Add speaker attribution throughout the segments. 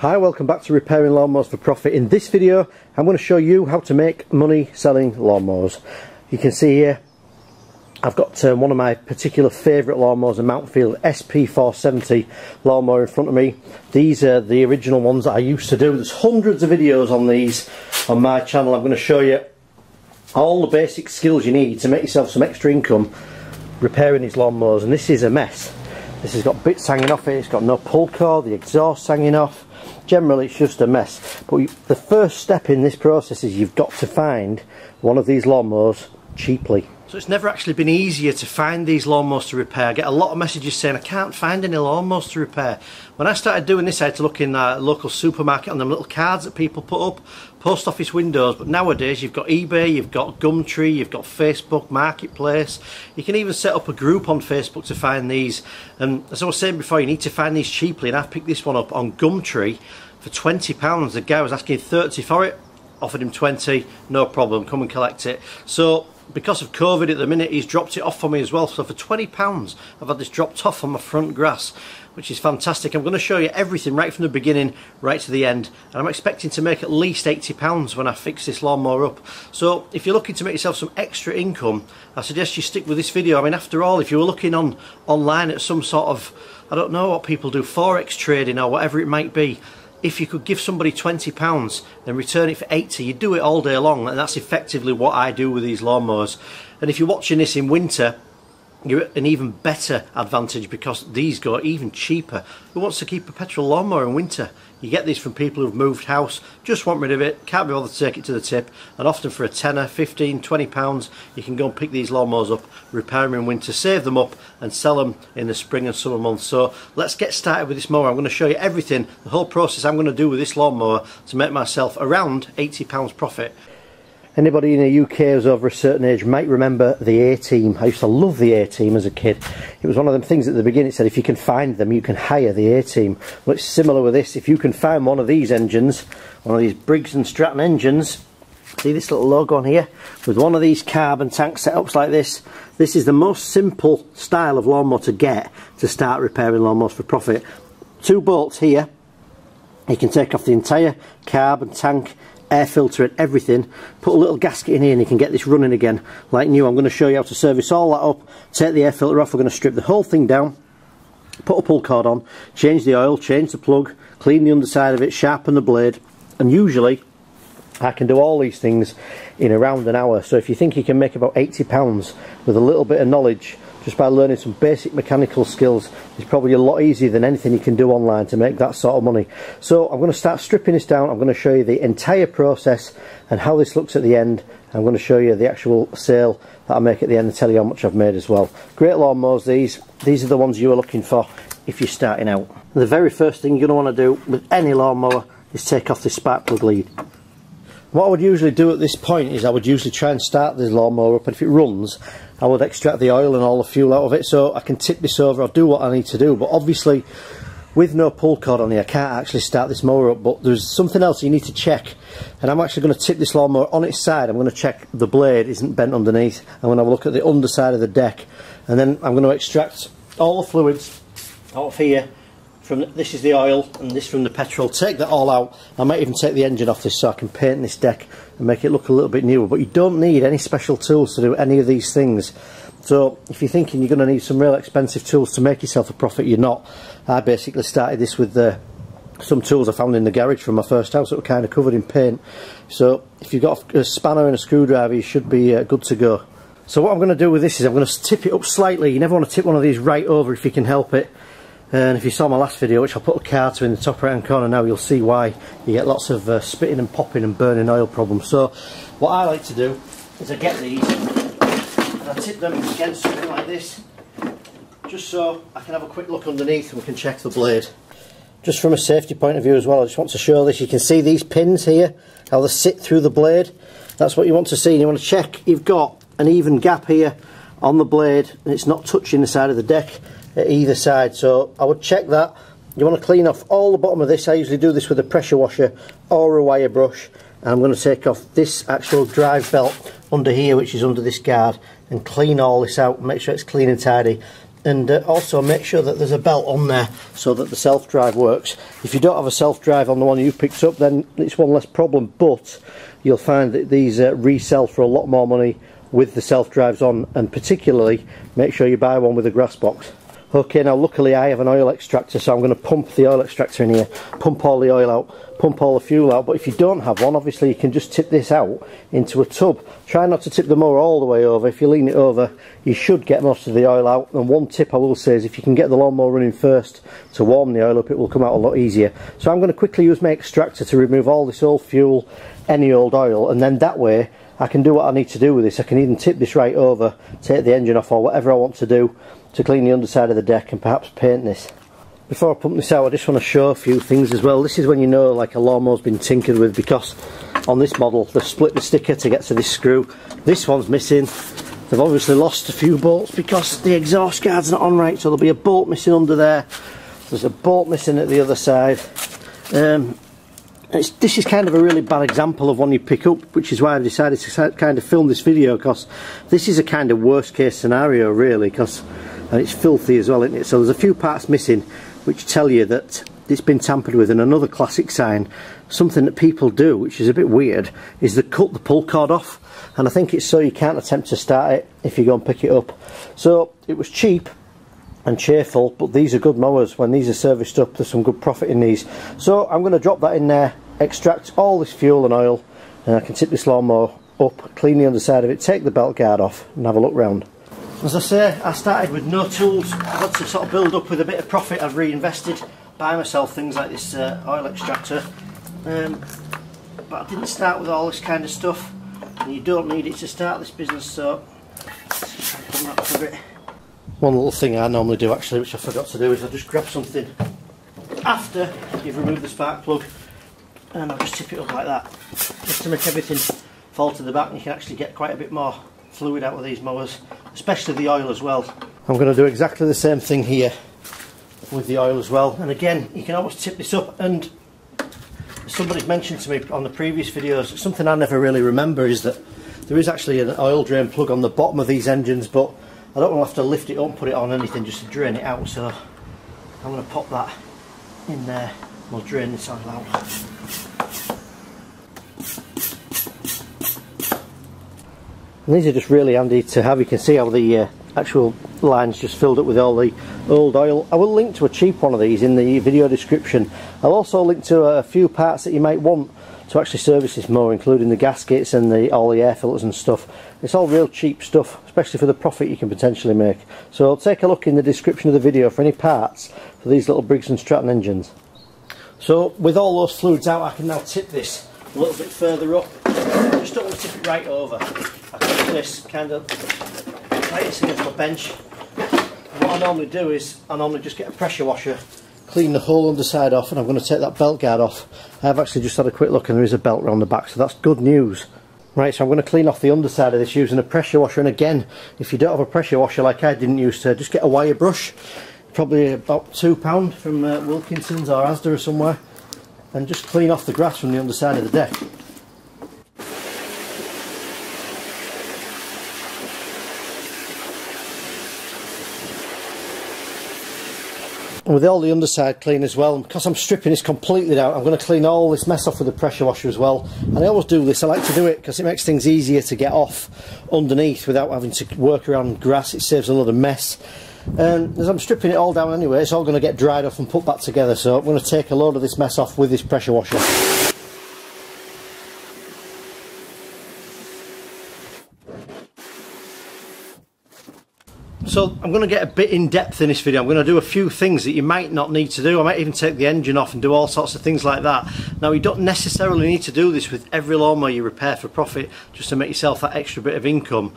Speaker 1: Hi, welcome back to Repairing Lawnmowers for Profit. In this video, I'm going to show you how to make money selling lawnmowers. You can see here, I've got um, one of my particular favourite lawnmowers, a Mountfield SP470 lawnmower in front of me. These are the original ones that I used to do. There's hundreds of videos on these on my channel. I'm going to show you all the basic skills you need to make yourself some extra income repairing these lawnmowers. And this is a mess. This has got bits hanging off it, it's got no pull cord, the exhaust hanging off generally it's just a mess but the first step in this process is you've got to find one of these lawnmowers cheaply so it's never actually been easier to find these lawnmowers to repair. I get a lot of messages saying I can't find any lawnmowers to repair. When I started doing this I had to look in a local supermarket on them little cards that people put up, post office windows, but nowadays you've got eBay, you've got Gumtree, you've got Facebook, Marketplace. You can even set up a group on Facebook to find these. And as I was saying before, you need to find these cheaply and I've picked this one up on Gumtree for £20. The guy was asking 30 for it offered him 20 no problem come and collect it so because of COVID at the minute he's dropped it off for me as well so for £20 I've had this dropped off on my front grass which is fantastic. I'm going to show you everything right from the beginning right to the end. And I'm expecting to make at least £80 when I fix this lawnmower up. So if you're looking to make yourself some extra income I suggest you stick with this video. I mean after all if you were looking on online at some sort of I don't know what people do forex trading or whatever it might be if you could give somebody £20 and return it for 80 you do it all day long and that's effectively what I do with these lawnmowers. And if you're watching this in winter you're an even better advantage because these go even cheaper. Who wants to keep a petrol lawnmower in winter? You get these from people who've moved house, just want rid of it, can't be bothered to take it to the tip, and often for a tenner, 15, 20 pounds, you can go and pick these lawnmowers up, repair them in winter, save them up, and sell them in the spring and summer months. So let's get started with this mower. I'm going to show you everything, the whole process I'm going to do with this lawnmower to make myself around 80 pounds profit. Anybody in the UK who's over a certain age might remember the A-Team. I used to love the A-Team as a kid. It was one of them things at the beginning, it said if you can find them, you can hire the A-Team. Well, it's similar with this. If you can find one of these engines, one of these Briggs & Stratton engines, see this little logo on here, with one of these carb and tank setups like this, this is the most simple style of lawnmower to get to start repairing lawnmowers for profit. Two bolts here, you can take off the entire carb and tank air filter and everything put a little gasket in here and you can get this running again like new. I'm going to show you how to service all that up take the air filter off we're going to strip the whole thing down put a pull cord on change the oil change the plug clean the underside of it sharpen the blade and usually I can do all these things in around an hour. So if you think you can make about 80 pounds with a little bit of knowledge just by learning some basic mechanical skills is probably a lot easier than anything you can do online to make that sort of money. So I'm going to start stripping this down, I'm going to show you the entire process and how this looks at the end. I'm going to show you the actual sale that I make at the end and tell you how much I've made as well. Great lawnmowers these, these are the ones you are looking for if you're starting out. The very first thing you're going to want to do with any lawnmower is take off the spark plug lead. What I would usually do at this point is I would usually try and start this lawnmower up and if it runs I would extract the oil and all the fuel out of it so I can tip this over or do what I need to do but obviously with no pull cord on here I can't actually start this mower up but there's something else you need to check and I'm actually going to tip this lawnmower on its side I'm going to check the blade isn't bent underneath I'm going to look at the underside of the deck and then I'm going to extract all the fluids out of here from this is the oil and this from the petrol. Take that all out. I might even take the engine off this so I can paint this deck and make it look a little bit newer but you don't need any special tools to do any of these things. So if you're thinking you're going to need some real expensive tools to make yourself a profit you're not. I basically started this with the some tools I found in the garage from my first house that were kind of covered in paint. So if you've got a spanner and a screwdriver you should be uh, good to go. So what I'm going to do with this is I'm going to tip it up slightly. You never want to tip one of these right over if you can help it and if you saw my last video which I'll put a card to in the top right hand corner now you'll see why you get lots of uh, spitting and popping and burning oil problems. So what I like to do is I get these and I tip them against something like this just so I can have a quick look underneath and we can check the blade. Just from a safety point of view as well I just want to show this. You can see these pins here how they sit through the blade. That's what you want to see you want to check you've got an even gap here on the blade and it's not touching the side of the deck at either side. So I would check that. You want to clean off all the bottom of this. I usually do this with a pressure washer or a wire brush. And I'm going to take off this actual drive belt under here which is under this guard and clean all this out make sure it's clean and tidy. And uh, also make sure that there's a belt on there so that the self-drive works. If you don't have a self-drive on the one you've picked up then it's one less problem but you'll find that these uh, resell for a lot more money with the self-drives on and particularly make sure you buy one with a grass box. Okay, now luckily I have an oil extractor, so I'm going to pump the oil extractor in here, pump all the oil out, pump all the fuel out. But if you don't have one, obviously you can just tip this out into a tub. Try not to tip the mower all the way over. If you lean it over, you should get most of the oil out. And one tip I will say is if you can get the lawnmower running first to warm the oil up, it will come out a lot easier. So I'm going to quickly use my extractor to remove all this old fuel, any old oil, and then that way I can do what I need to do with this. I can even tip this right over, take the engine off or whatever I want to do to clean the underside of the deck and perhaps paint this. Before I pump this out I just want to show a few things as well. This is when you know like a lawnmower's been tinkered with because on this model they've split the sticker to get to this screw. This one's missing. They've obviously lost a few bolts because the exhaust guard's not on right so there'll be a bolt missing under there. There's a bolt missing at the other side. Um, this is kind of a really bad example of one you pick up which is why I've decided to kind of film this video because this is a kind of worst case scenario really because and it's filthy as well isn't it? So there's a few parts missing which tell you that it's been tampered with. And another classic sign something that people do which is a bit weird is they cut the pull cord off. And I think it's so you can't attempt to start it if you go and pick it up. So it was cheap and cheerful but these are good mowers. When these are serviced up there's some good profit in these. So I'm going to drop that in there extract all this fuel and oil and I can tip this lawnmower up clean the underside of it take the belt guard off and have a look round as I say, I started with no tools. I had to sort of build up with a bit of profit. I've reinvested, buy myself things like this uh, oil extractor. Um, but I didn't start with all this kind of stuff. And you don't need it to start this business, so One little thing I normally do actually, which I forgot to do, is I just grab something after you've removed the spark plug and I'll just tip it up like that. Just to make everything fall to the back and you can actually get quite a bit more fluid out of these mowers, especially the oil as well. I'm going to do exactly the same thing here with the oil as well. And again, you can always tip this up and somebody's mentioned to me on the previous videos, something I never really remember is that there is actually an oil drain plug on the bottom of these engines, but I don't want to have to lift it up and put it on anything just to drain it out. So I'm going to pop that in there. We'll drain this oil out. And these are just really handy to have. You can see how the uh, actual lines just filled up with all the old oil. I will link to a cheap one of these in the video description. I'll also link to a few parts that you might want to actually service this more, including the gaskets and the, all the air filters and stuff. It's all real cheap stuff, especially for the profit you can potentially make. So I'll take a look in the description of the video for any parts for these little Briggs & Stratton engines. So with all those fluids out I can now tip this a little bit further up. Just don't want to tip it right over this kind of like this against my bench. What I normally do is I normally just get a pressure washer, clean the whole underside off, and I'm going to take that belt guard off. I've actually just had a quick look and there is a belt around the back, so that's good news. Right, so I'm going to clean off the underside of this using a pressure washer, and again, if you don't have a pressure washer like I didn't use to, just get a wire brush, probably about £2 from uh, Wilkinson's or Asda or somewhere, and just clean off the grass from the underside of the deck. With all the underside clean as well because I'm stripping this completely down I'm going to clean all this mess off with the pressure washer as well. And I always do this I like to do it because it makes things easier to get off underneath without having to work around grass. It saves a lot of mess. And as I'm stripping it all down anyway it's all going to get dried off and put back together. So I'm going to take a load of this mess off with this pressure washer So I'm going to get a bit in depth in this video. I'm going to do a few things that you might not need to do. I might even take the engine off and do all sorts of things like that. Now you don't necessarily need to do this with every lawnmower you repair for profit just to make yourself that extra bit of income.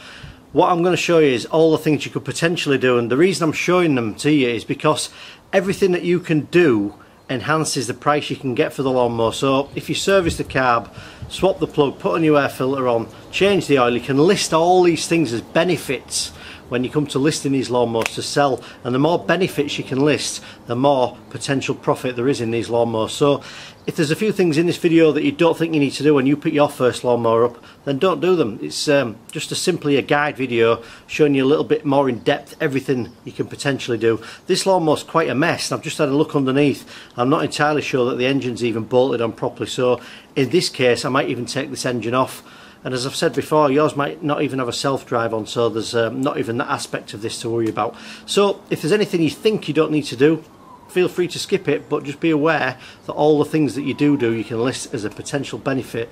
Speaker 1: What I'm going to show you is all the things you could potentially do and the reason I'm showing them to you is because everything that you can do enhances the price you can get for the lawnmower. So if you service the carb, swap the plug, put a new air filter on, change the oil, you can list all these things as benefits when you come to listing these lawnmowers to sell. And the more benefits you can list the more potential profit there is in these lawnmowers. So if there's a few things in this video that you don't think you need to do when you put your first lawnmower up then don't do them. It's um, just a simply a guide video showing you a little bit more in depth everything you can potentially do. This lawnmower's quite a mess I've just had a look underneath. I'm not entirely sure that the engine's even bolted on properly. So in this case I might even take this engine off and as I've said before yours might not even have a self-drive on so there's um, not even that aspect of this to worry about. So if there's anything you think you don't need to do feel free to skip it but just be aware that all the things that you do do you can list as a potential benefit.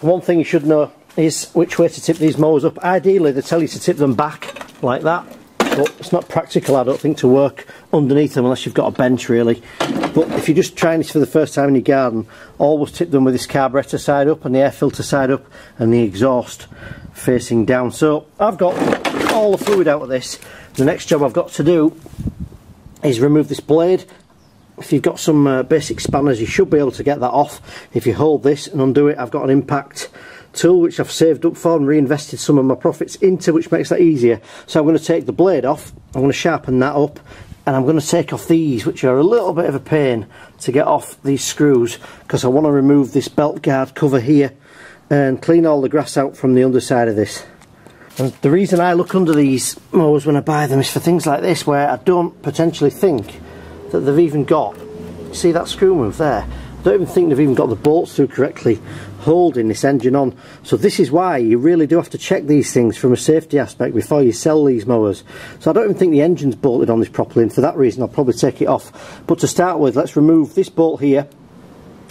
Speaker 1: One thing you should know is which way to tip these mowers up. Ideally they tell you to tip them back like that but it's not practical I don't think to work underneath them unless you've got a bench really. But if you're just trying this for the first time in your garden always tip them with this carburettor side up and the air filter side up and the exhaust facing down. So I've got all the fluid out of this. The next job I've got to do is remove this blade. If you've got some uh, basic spanners you should be able to get that off. If you hold this and undo it I've got an impact tool which I've saved up for and reinvested some of my profits into which makes that easier. So I'm going to take the blade off I'm going to sharpen that up and I'm going to take off these which are a little bit of a pain to get off these screws because I want to remove this belt guard cover here and clean all the grass out from the underside of this. And the reason I look under these mowers when I buy them is for things like this where I don't potentially think that they've even got see that screw move there? I don't even think they've even got the bolts through correctly holding this engine on. So this is why you really do have to check these things from a safety aspect before you sell these mowers. So I don't even think the engine's bolted on this properly and for that reason I'll probably take it off. But to start with let's remove this bolt here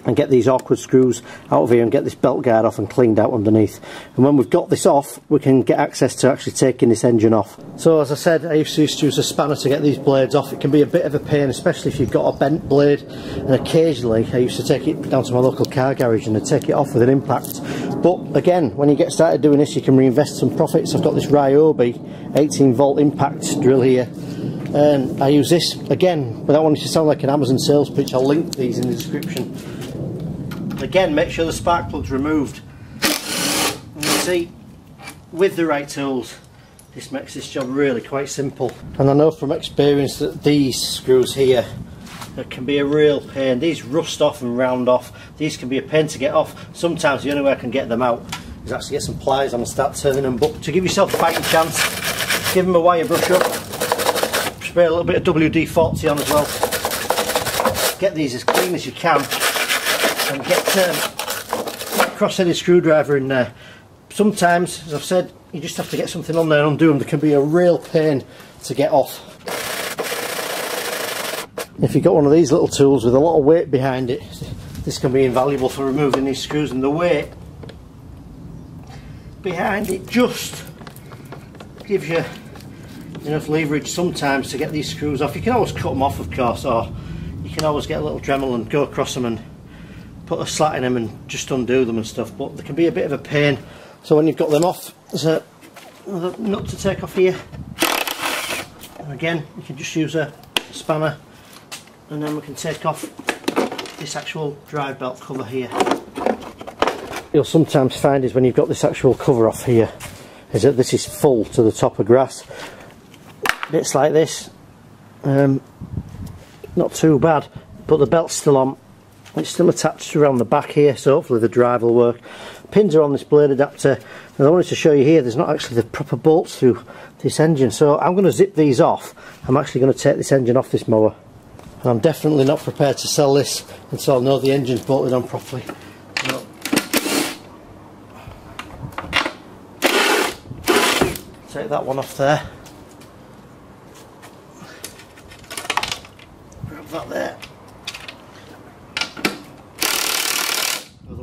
Speaker 1: and get these awkward screws out of here and get this belt guard off and cleaned out underneath. And when we've got this off we can get access to actually taking this engine off. So as I said I used to use a spanner to get these blades off. It can be a bit of a pain especially if you've got a bent blade. And occasionally I used to take it down to my local car garage and I'd take it off with an impact. But again when you get started doing this you can reinvest some profits. I've got this Ryobi 18 volt impact drill here. And I use this again without wanting to sound like an Amazon sales pitch I'll link these in the description Again, make sure the spark plug's removed. You see, with the right tools, this makes this job really quite simple. And I know from experience that these screws here that can be a real pain. These rust off and round off. These can be a pain to get off. Sometimes the only way I can get them out is actually get some pliers and start turning them. But to give yourself a fighting chance, give them a wire brush up. Spray a little bit of WD-40 on as well. Get these as clean as you can get um, cross-headed screwdriver in there. Sometimes, as I've said, you just have to get something on there and undo them. They can be a real pain to get off. If you've got one of these little tools with a lot of weight behind it, this can be invaluable for removing these screws and the weight behind it just gives you enough leverage sometimes to get these screws off. You can always cut them off of course or you can always get a little Dremel and go across them and put a slat in them and just undo them and stuff but they can be a bit of a pain. So when you've got them off there's a another nut to take off here. And again you can just use a spanner and then we can take off this actual drive belt cover here. You'll sometimes find is when you've got this actual cover off here is that this is full to the top of grass. Bits like this um, not too bad but the belt's still on it's still attached around the back here so hopefully the drive will work. Pins are on this blade adapter. And I wanted to show you here there's not actually the proper bolts through this engine. So I'm going to zip these off. I'm actually going to take this engine off this mower. And I'm definitely not prepared to sell this until I know the engine's bolted on properly. Take that one off there. Grab that there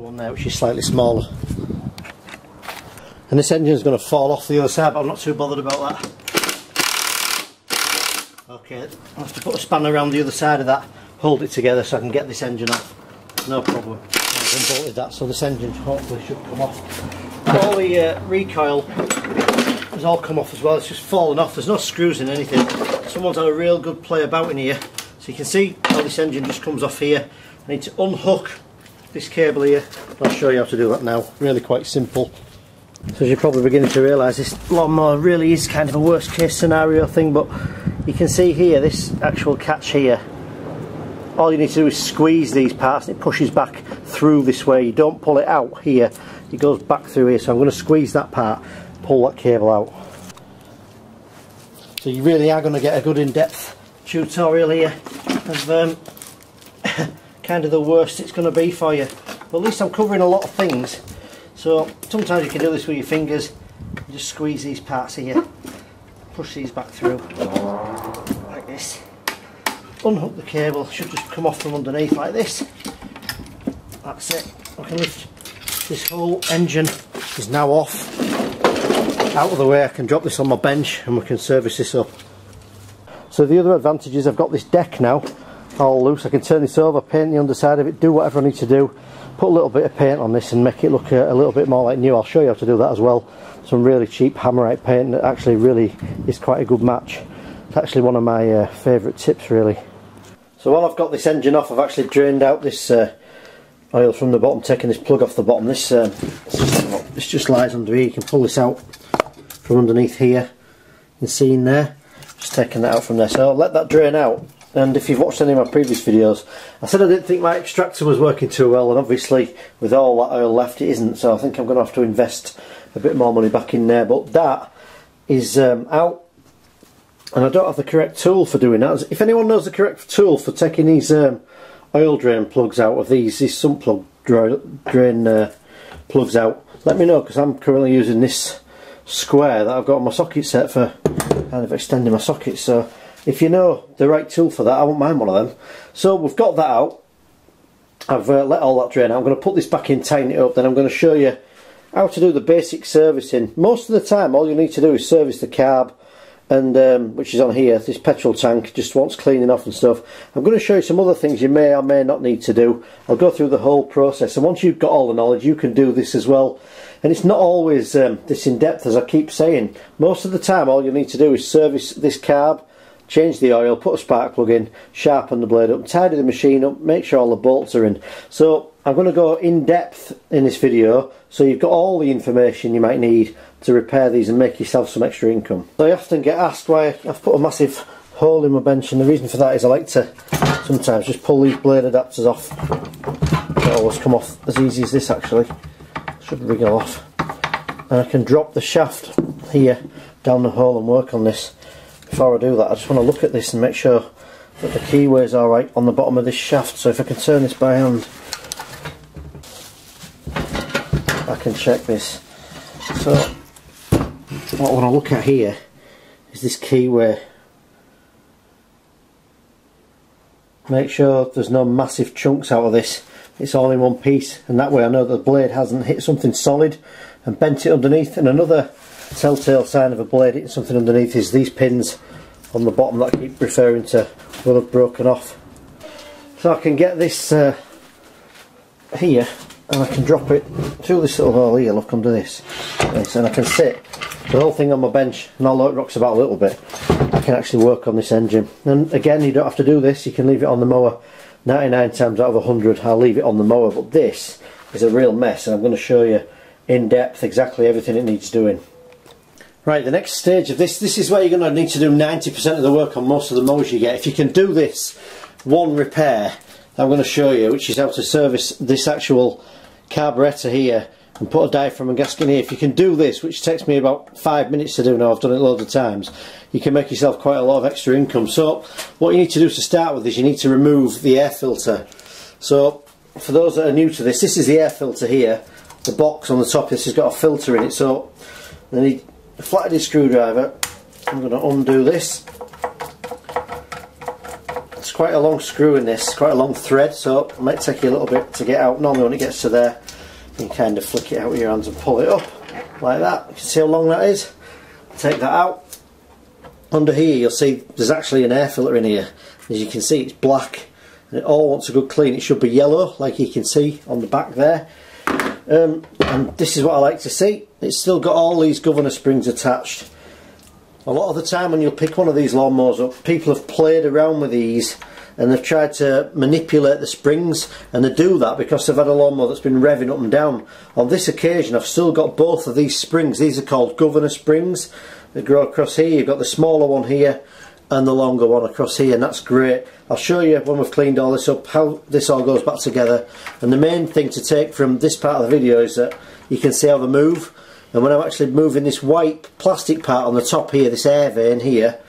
Speaker 1: one there which is slightly smaller. And this engine is going to fall off the other side but I'm not too bothered about that. Okay I have to put a spanner around the other side of that hold it together so I can get this engine off. No problem. I've unbolted that so this engine hopefully should come off. All the uh, recoil has all come off as well it's just fallen off. There's no screws in anything. Someone's had a real good play about in here. So you can see how this engine just comes off here. I need to unhook this cable here I'll show you how to do that now. Really quite simple. So as you're probably beginning to realise this lawnmower really is kind of a worst case scenario thing but you can see here this actual catch here all you need to do is squeeze these parts and it pushes back through this way. You don't pull it out here. It goes back through here. So I'm going to squeeze that part pull that cable out. So you really are going to get a good in-depth tutorial here of um, kind of the worst it's going to be for you but at least I'm covering a lot of things. So sometimes you can do this with your fingers. Just squeeze these parts here. Push these back through. Like this. Unhook the cable. Should just come off from underneath like this. That's it. I can lift this whole engine is now off. Out of the way I can drop this on my bench and we can service this up. So the other advantage is I've got this deck now all loose. I can turn this over paint the underside of it do whatever I need to do put a little bit of paint on this and make it look a, a little bit more like new. I'll show you how to do that as well. Some really cheap hammerite paint that actually really is quite a good match. It's actually one of my uh, favourite tips really. So while I've got this engine off I've actually drained out this uh, oil from the bottom taking this plug off the bottom. This uh, this just lies under here. You can pull this out from underneath here. You can see in there. Just taking that out from there. So I'll let that drain out and if you've watched any of my previous videos I said I didn't think my extractor was working too well and obviously with all that oil left it isn't so I think I'm going to have to invest a bit more money back in there but that is um, out and I don't have the correct tool for doing that. If anyone knows the correct tool for taking these um, oil drain plugs out of these, these sump plug drain uh, plugs out, let me know because I'm currently using this square that I've got on my socket set for kind of extending my socket. So if you know the right tool for that, I won't mind one of them. So we've got that out. I've uh, let all that drain out. I'm going to put this back in, tighten it up, then I'm going to show you how to do the basic servicing. Most of the time all you need to do is service the carb and um, which is on here, this petrol tank just wants cleaning off and stuff. I'm going to show you some other things you may or may not need to do. I'll go through the whole process and once you've got all the knowledge you can do this as well. And it's not always um, this in depth as I keep saying. Most of the time all you need to do is service this carb, change the oil, put a spark plug in, sharpen the blade up, tidy the machine up, make sure all the bolts are in. So I'm going to go in depth in this video so you've got all the information you might need to repair these and make yourself some extra income. So I often get asked why I've put a massive hole in my bench and the reason for that is I like to sometimes just pull these blade adapters off. They always come off as easy as this actually. Should wriggle off. And I can drop the shaft here down the hole and work on this. Before I do that I just want to look at this and make sure that the keyway is alright on the bottom of this shaft so if I can turn this by hand I can check this. So what I want to look at here is this keyway. Make sure there's no massive chunks out of this. It's all in one piece and that way I know the blade hasn't hit something solid and bent it underneath and another telltale sign of a blade hitting something underneath is these pins on the bottom that I keep referring to will have broken off. So I can get this uh, here and I can drop it through this little hole here, look under this, and I can sit. The whole thing on my bench and although it rocks about a little bit I can actually work on this engine. And again you don't have to do this you can leave it on the mower 99 times out of 100 I'll leave it on the mower but this is a real mess and I'm going to show you in depth exactly everything it needs doing Right, the next stage of this, this is where you're going to need to do 90% of the work on most of the mowers you get. If you can do this one repair, I'm going to show you, which is how to service this actual carburettor here and put a diaphragm and gasket here. If you can do this, which takes me about five minutes to do now, I've done it loads of times, you can make yourself quite a lot of extra income. So what you need to do to start with is you need to remove the air filter. So for those that are new to this, this is the air filter here. The box on the top, this has got a filter in it. So I need a flathead screwdriver. I'm going to undo this it's quite a long screw in this, quite a long thread, so it might take you a little bit to get out. Normally when it gets to there, you kind of flick it out with your hands and pull it up, like that. You can see how long that is. Take that out. Under here you'll see there's actually an air filter in here. As you can see it's black and it all wants a good clean. It should be yellow like you can see on the back there. Um, and this is what I like to see. It's still got all these governor springs attached. A lot of the time when you'll pick one of these lawnmowers up, people have played around with these and they've tried to manipulate the springs and they do that because they've had a lawnmower that's been revving up and down. On this occasion I've still got both of these springs, these are called governor springs. They grow across here, you've got the smaller one here and the longer one across here and that's great. I'll show you when we've cleaned all this up how this all goes back together. And the main thing to take from this part of the video is that you can see how they move and when I'm actually moving this white plastic part on the top here, this air vane here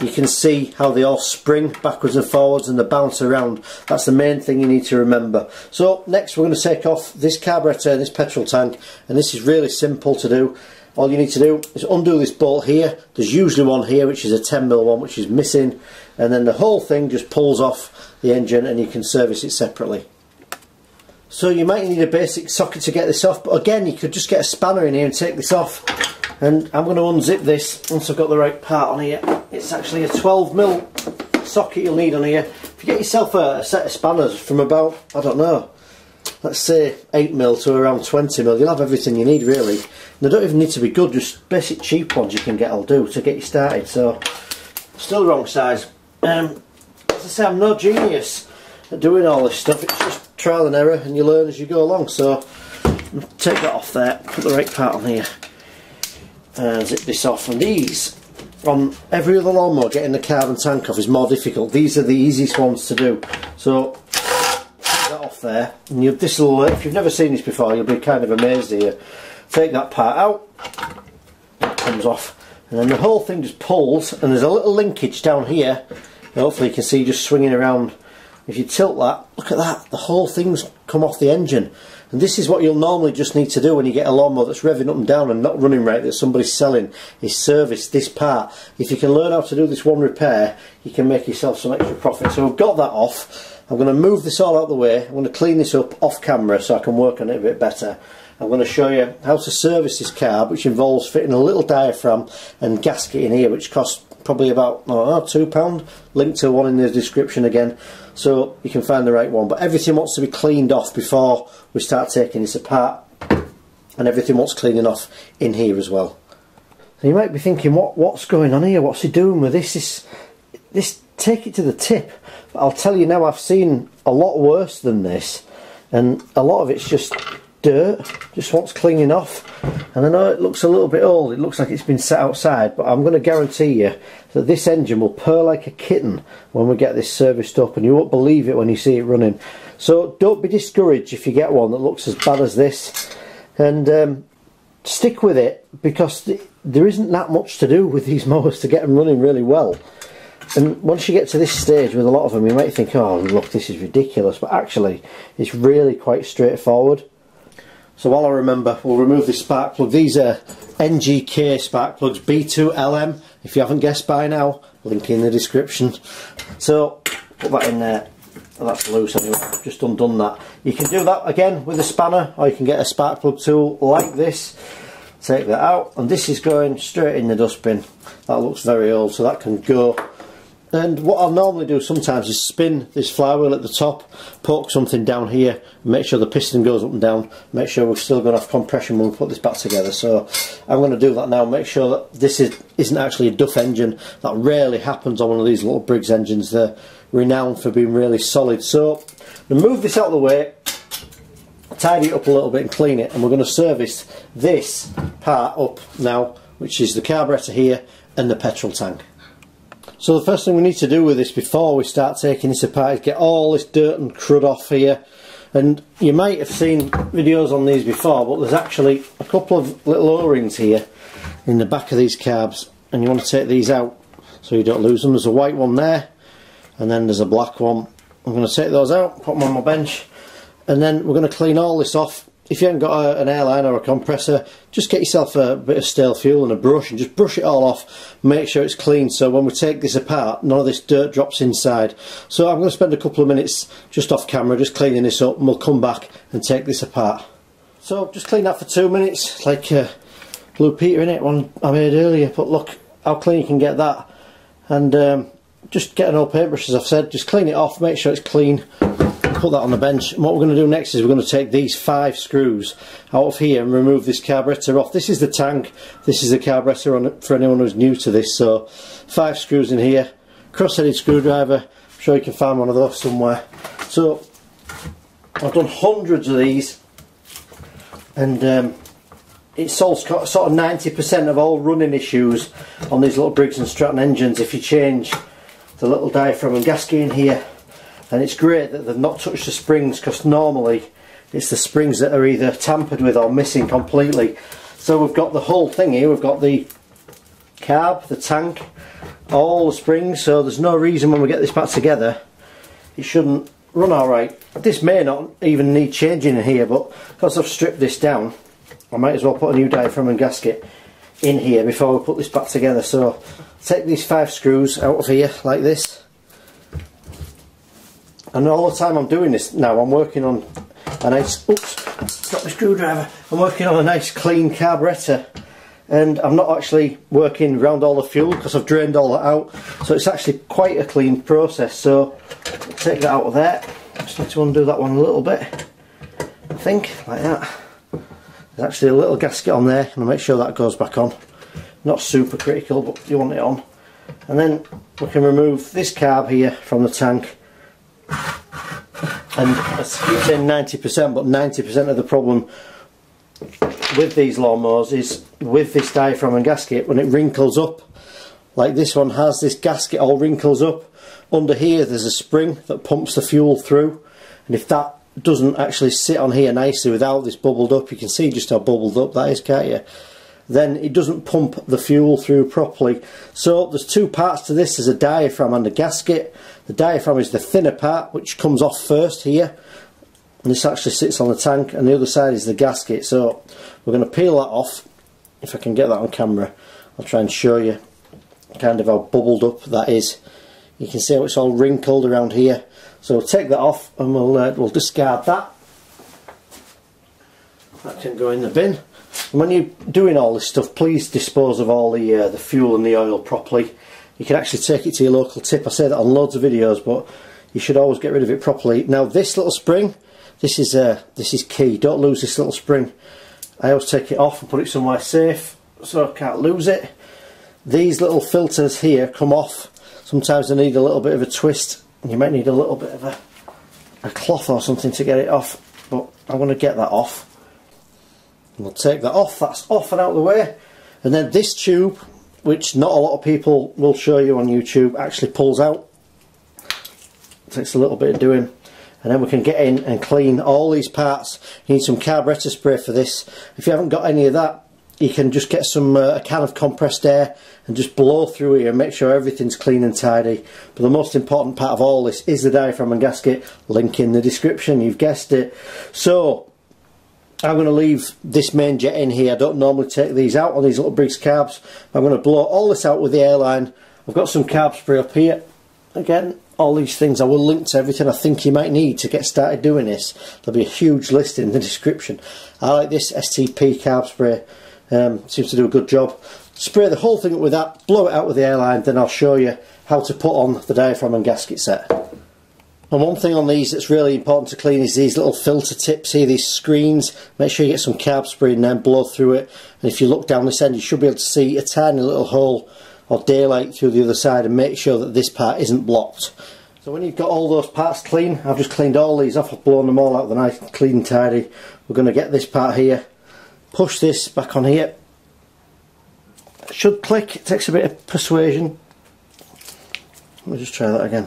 Speaker 1: you can see how they all spring backwards and forwards and they bounce around. That's the main thing you need to remember. So next we're going to take off this carburetor this petrol tank and this is really simple to do. All you need to do is undo this bolt here. There's usually one here which is a 10mm one which is missing. And then the whole thing just pulls off the engine and you can service it separately so you might need a basic socket to get this off but again you could just get a spanner in here and take this off. And I'm going to unzip this once I've got the right part on here. It's actually a 12mm socket you'll need on here. If you get yourself a, a set of spanners from about I don't know let's say 8mm to around 20mm you'll have everything you need really. And they don't even need to be good just basic cheap ones you can get will do to get you started. So still the wrong size. Um, as I say I'm no genius at doing all this stuff. It's just trial and error and you learn as you go along. So take that off there put the right part on here and zip this off. And these on every other lawnmower getting the carb and tank off is more difficult. These are the easiest ones to do. So take that off there. And you this will if you've never seen this before you'll be kind of amazed here. Take that part out it comes off. And then the whole thing just pulls and there's a little linkage down here. Hopefully you can see just swinging around if you tilt that look at that the whole thing's come off the engine and this is what you'll normally just need to do when you get a lawnmower that's revving up and down and not running right that somebody's selling is service this part. If you can learn how to do this one repair you can make yourself some extra profit. So I've got that off. I'm going to move this all out of the way. I'm going to clean this up off camera so I can work on it a bit better. I'm going to show you how to service this carb which involves fitting a little diaphragm and gasket in here which costs probably about oh, two pound link to one in the description again so you can find the right one. But everything wants to be cleaned off before we start taking this apart. And everything wants cleaning off in here as well. So you might be thinking what what's going on here? What's he doing with this? This this take it to the tip. But I'll tell you now I've seen a lot worse than this. And a lot of it's just dirt just wants cleaning off. And I know it looks a little bit old it looks like it's been set outside but I'm going to guarantee you that this engine will purr like a kitten when we get this serviced up and you won't believe it when you see it running. So don't be discouraged if you get one that looks as bad as this and um, stick with it because th there isn't that much to do with these mowers to get them running really well. And once you get to this stage with a lot of them you might think oh look this is ridiculous but actually it's really quite straightforward so while I remember, we'll remove the spark plug. These are NGK spark plugs, B2LM. If you haven't guessed by now, link in the description. So put that in there. Oh, that's loose anyway, just undone that. You can do that again with a spanner or you can get a spark plug tool like this. Take that out and this is going straight in the dustbin. That looks very old so that can go and what I'll normally do sometimes is spin this flywheel at the top, poke something down here, make sure the piston goes up and down, make sure we've still got enough compression when we put this back together. So I'm going to do that now, make sure that this is, isn't actually a Duff engine. That rarely happens on one of these little Briggs engines. They're renowned for being really solid. So I'm move this out of the way, tidy it up a little bit and clean it and we're going to service this part up now which is the carburetor here and the petrol tank. So the first thing we need to do with this before we start taking this apart is get all this dirt and crud off here and you might have seen videos on these before but there's actually a couple of little o-rings here in the back of these carbs and you want to take these out so you don't lose them. There's a white one there and then there's a black one. I'm going to take those out, put them on my bench and then we're going to clean all this off if you haven't got a, an airline or a compressor just get yourself a bit of stale fuel and a brush and just brush it all off make sure it's clean so when we take this apart none of this dirt drops inside. So I'm going to spend a couple of minutes just off camera just cleaning this up and we'll come back and take this apart. So just clean that for two minutes like uh, Blue Peter in it one I made earlier but look how clean you can get that. And um, just get an old paintbrush as I've said just clean it off make sure it's clean put that on the bench. And what we're going to do next is we're going to take these five screws out of here and remove this carburetor off. This is the tank, this is the carburetor on for anyone who's new to this. So five screws in here, cross-headed screwdriver, I'm sure you can find one of those somewhere. So I've done hundreds of these and um, it solves sort of 90% of all running issues on these little Briggs and Stratton engines if you change the little diaphragm and gasket in here and it's great that they've not touched the springs because normally it's the springs that are either tampered with or missing completely. So we've got the whole thing here we've got the carb, the tank all the springs so there's no reason when we get this back together it shouldn't run alright this may not even need changing in here but because I've stripped this down I might as well put a new diaphragm and gasket in here before we put this back together. So take these five screws out of here like this and all the time I'm doing this now I'm working on a nice oops got my screwdriver. I'm working on a nice clean carburettor and I'm not actually working around all the fuel because I've drained all that out. So it's actually quite a clean process. So take that out of there. Just need to undo that one a little bit. I think like that. There's actually a little gasket on there and I'll make sure that goes back on. Not super critical but you want it on. And then we can remove this carb here from the tank and keep saying 90% but 90% of the problem with these lawnmowers is with this diaphragm and gasket when it wrinkles up like this one has this gasket all wrinkles up. Under here there's a spring that pumps the fuel through and if that doesn't actually sit on here nicely without this bubbled up you can see just how bubbled up that is can't you then it doesn't pump the fuel through properly. So there's two parts to this. There's a diaphragm and a gasket. The diaphragm is the thinner part which comes off first here. And this actually sits on the tank and the other side is the gasket. So we're going to peel that off. If I can get that on camera I'll try and show you kind of how bubbled up that is. You can see how it's all wrinkled around here. So we'll take that off and we'll, uh, we'll discard that. That can go in the bin. When you're doing all this stuff, please dispose of all the, uh, the fuel and the oil properly. You can actually take it to your local tip. I say that on loads of videos, but you should always get rid of it properly. Now this little spring, this is, uh, this is key. Don't lose this little spring. I always take it off and put it somewhere safe so I can't lose it. These little filters here come off. Sometimes they need a little bit of a twist you might need a little bit of a, a cloth or something to get it off but I'm going to get that off we'll take that off that's off and out of the way. And then this tube which not a lot of people will show you on YouTube actually pulls out. Takes a little bit of doing. And then we can get in and clean all these parts. You need some carburetor spray for this. If you haven't got any of that you can just get some uh, a can of compressed air and just blow through here and make sure everything's clean and tidy. But the most important part of all this is the diaphragm and gasket. Link in the description. You've guessed it. So I'm going to leave this main jet in here. I don't normally take these out on these little Briggs carbs I'm going to blow all this out with the airline. I've got some carb spray up here. Again all these things I will link to everything I think you might need to get started doing this. There'll be a huge list in the description. I like this STP carb spray. Um, seems to do a good job. Spray the whole thing up with that, blow it out with the airline, then I'll show you how to put on the diaphragm and gasket set. And one thing on these that's really important to clean is these little filter tips here, these screens. Make sure you get some carb spray and then blow through it. And if you look down this end, you should be able to see a tiny little hole or daylight through the other side and make sure that this part isn't blocked. So when you've got all those parts clean, I've just cleaned all these off, I've blown them all out the nice clean and tidy. We're going to get this part here push this back on here it should click it takes a bit of persuasion let me just try that again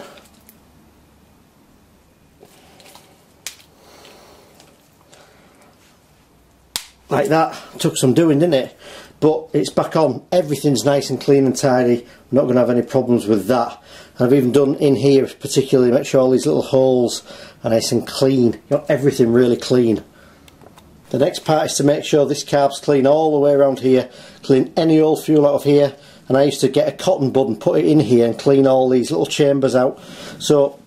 Speaker 1: like that took some doing didn't it? But it's back on. Everything's nice and clean and tidy. We're not going to have any problems with that. And I've even done in here particularly make sure all these little holes are nice and clean. Got everything really clean. The next part is to make sure this carb's clean all the way around here, clean any old fuel out of here, and I used to get a cotton bud and put it in here and clean all these little chambers out. So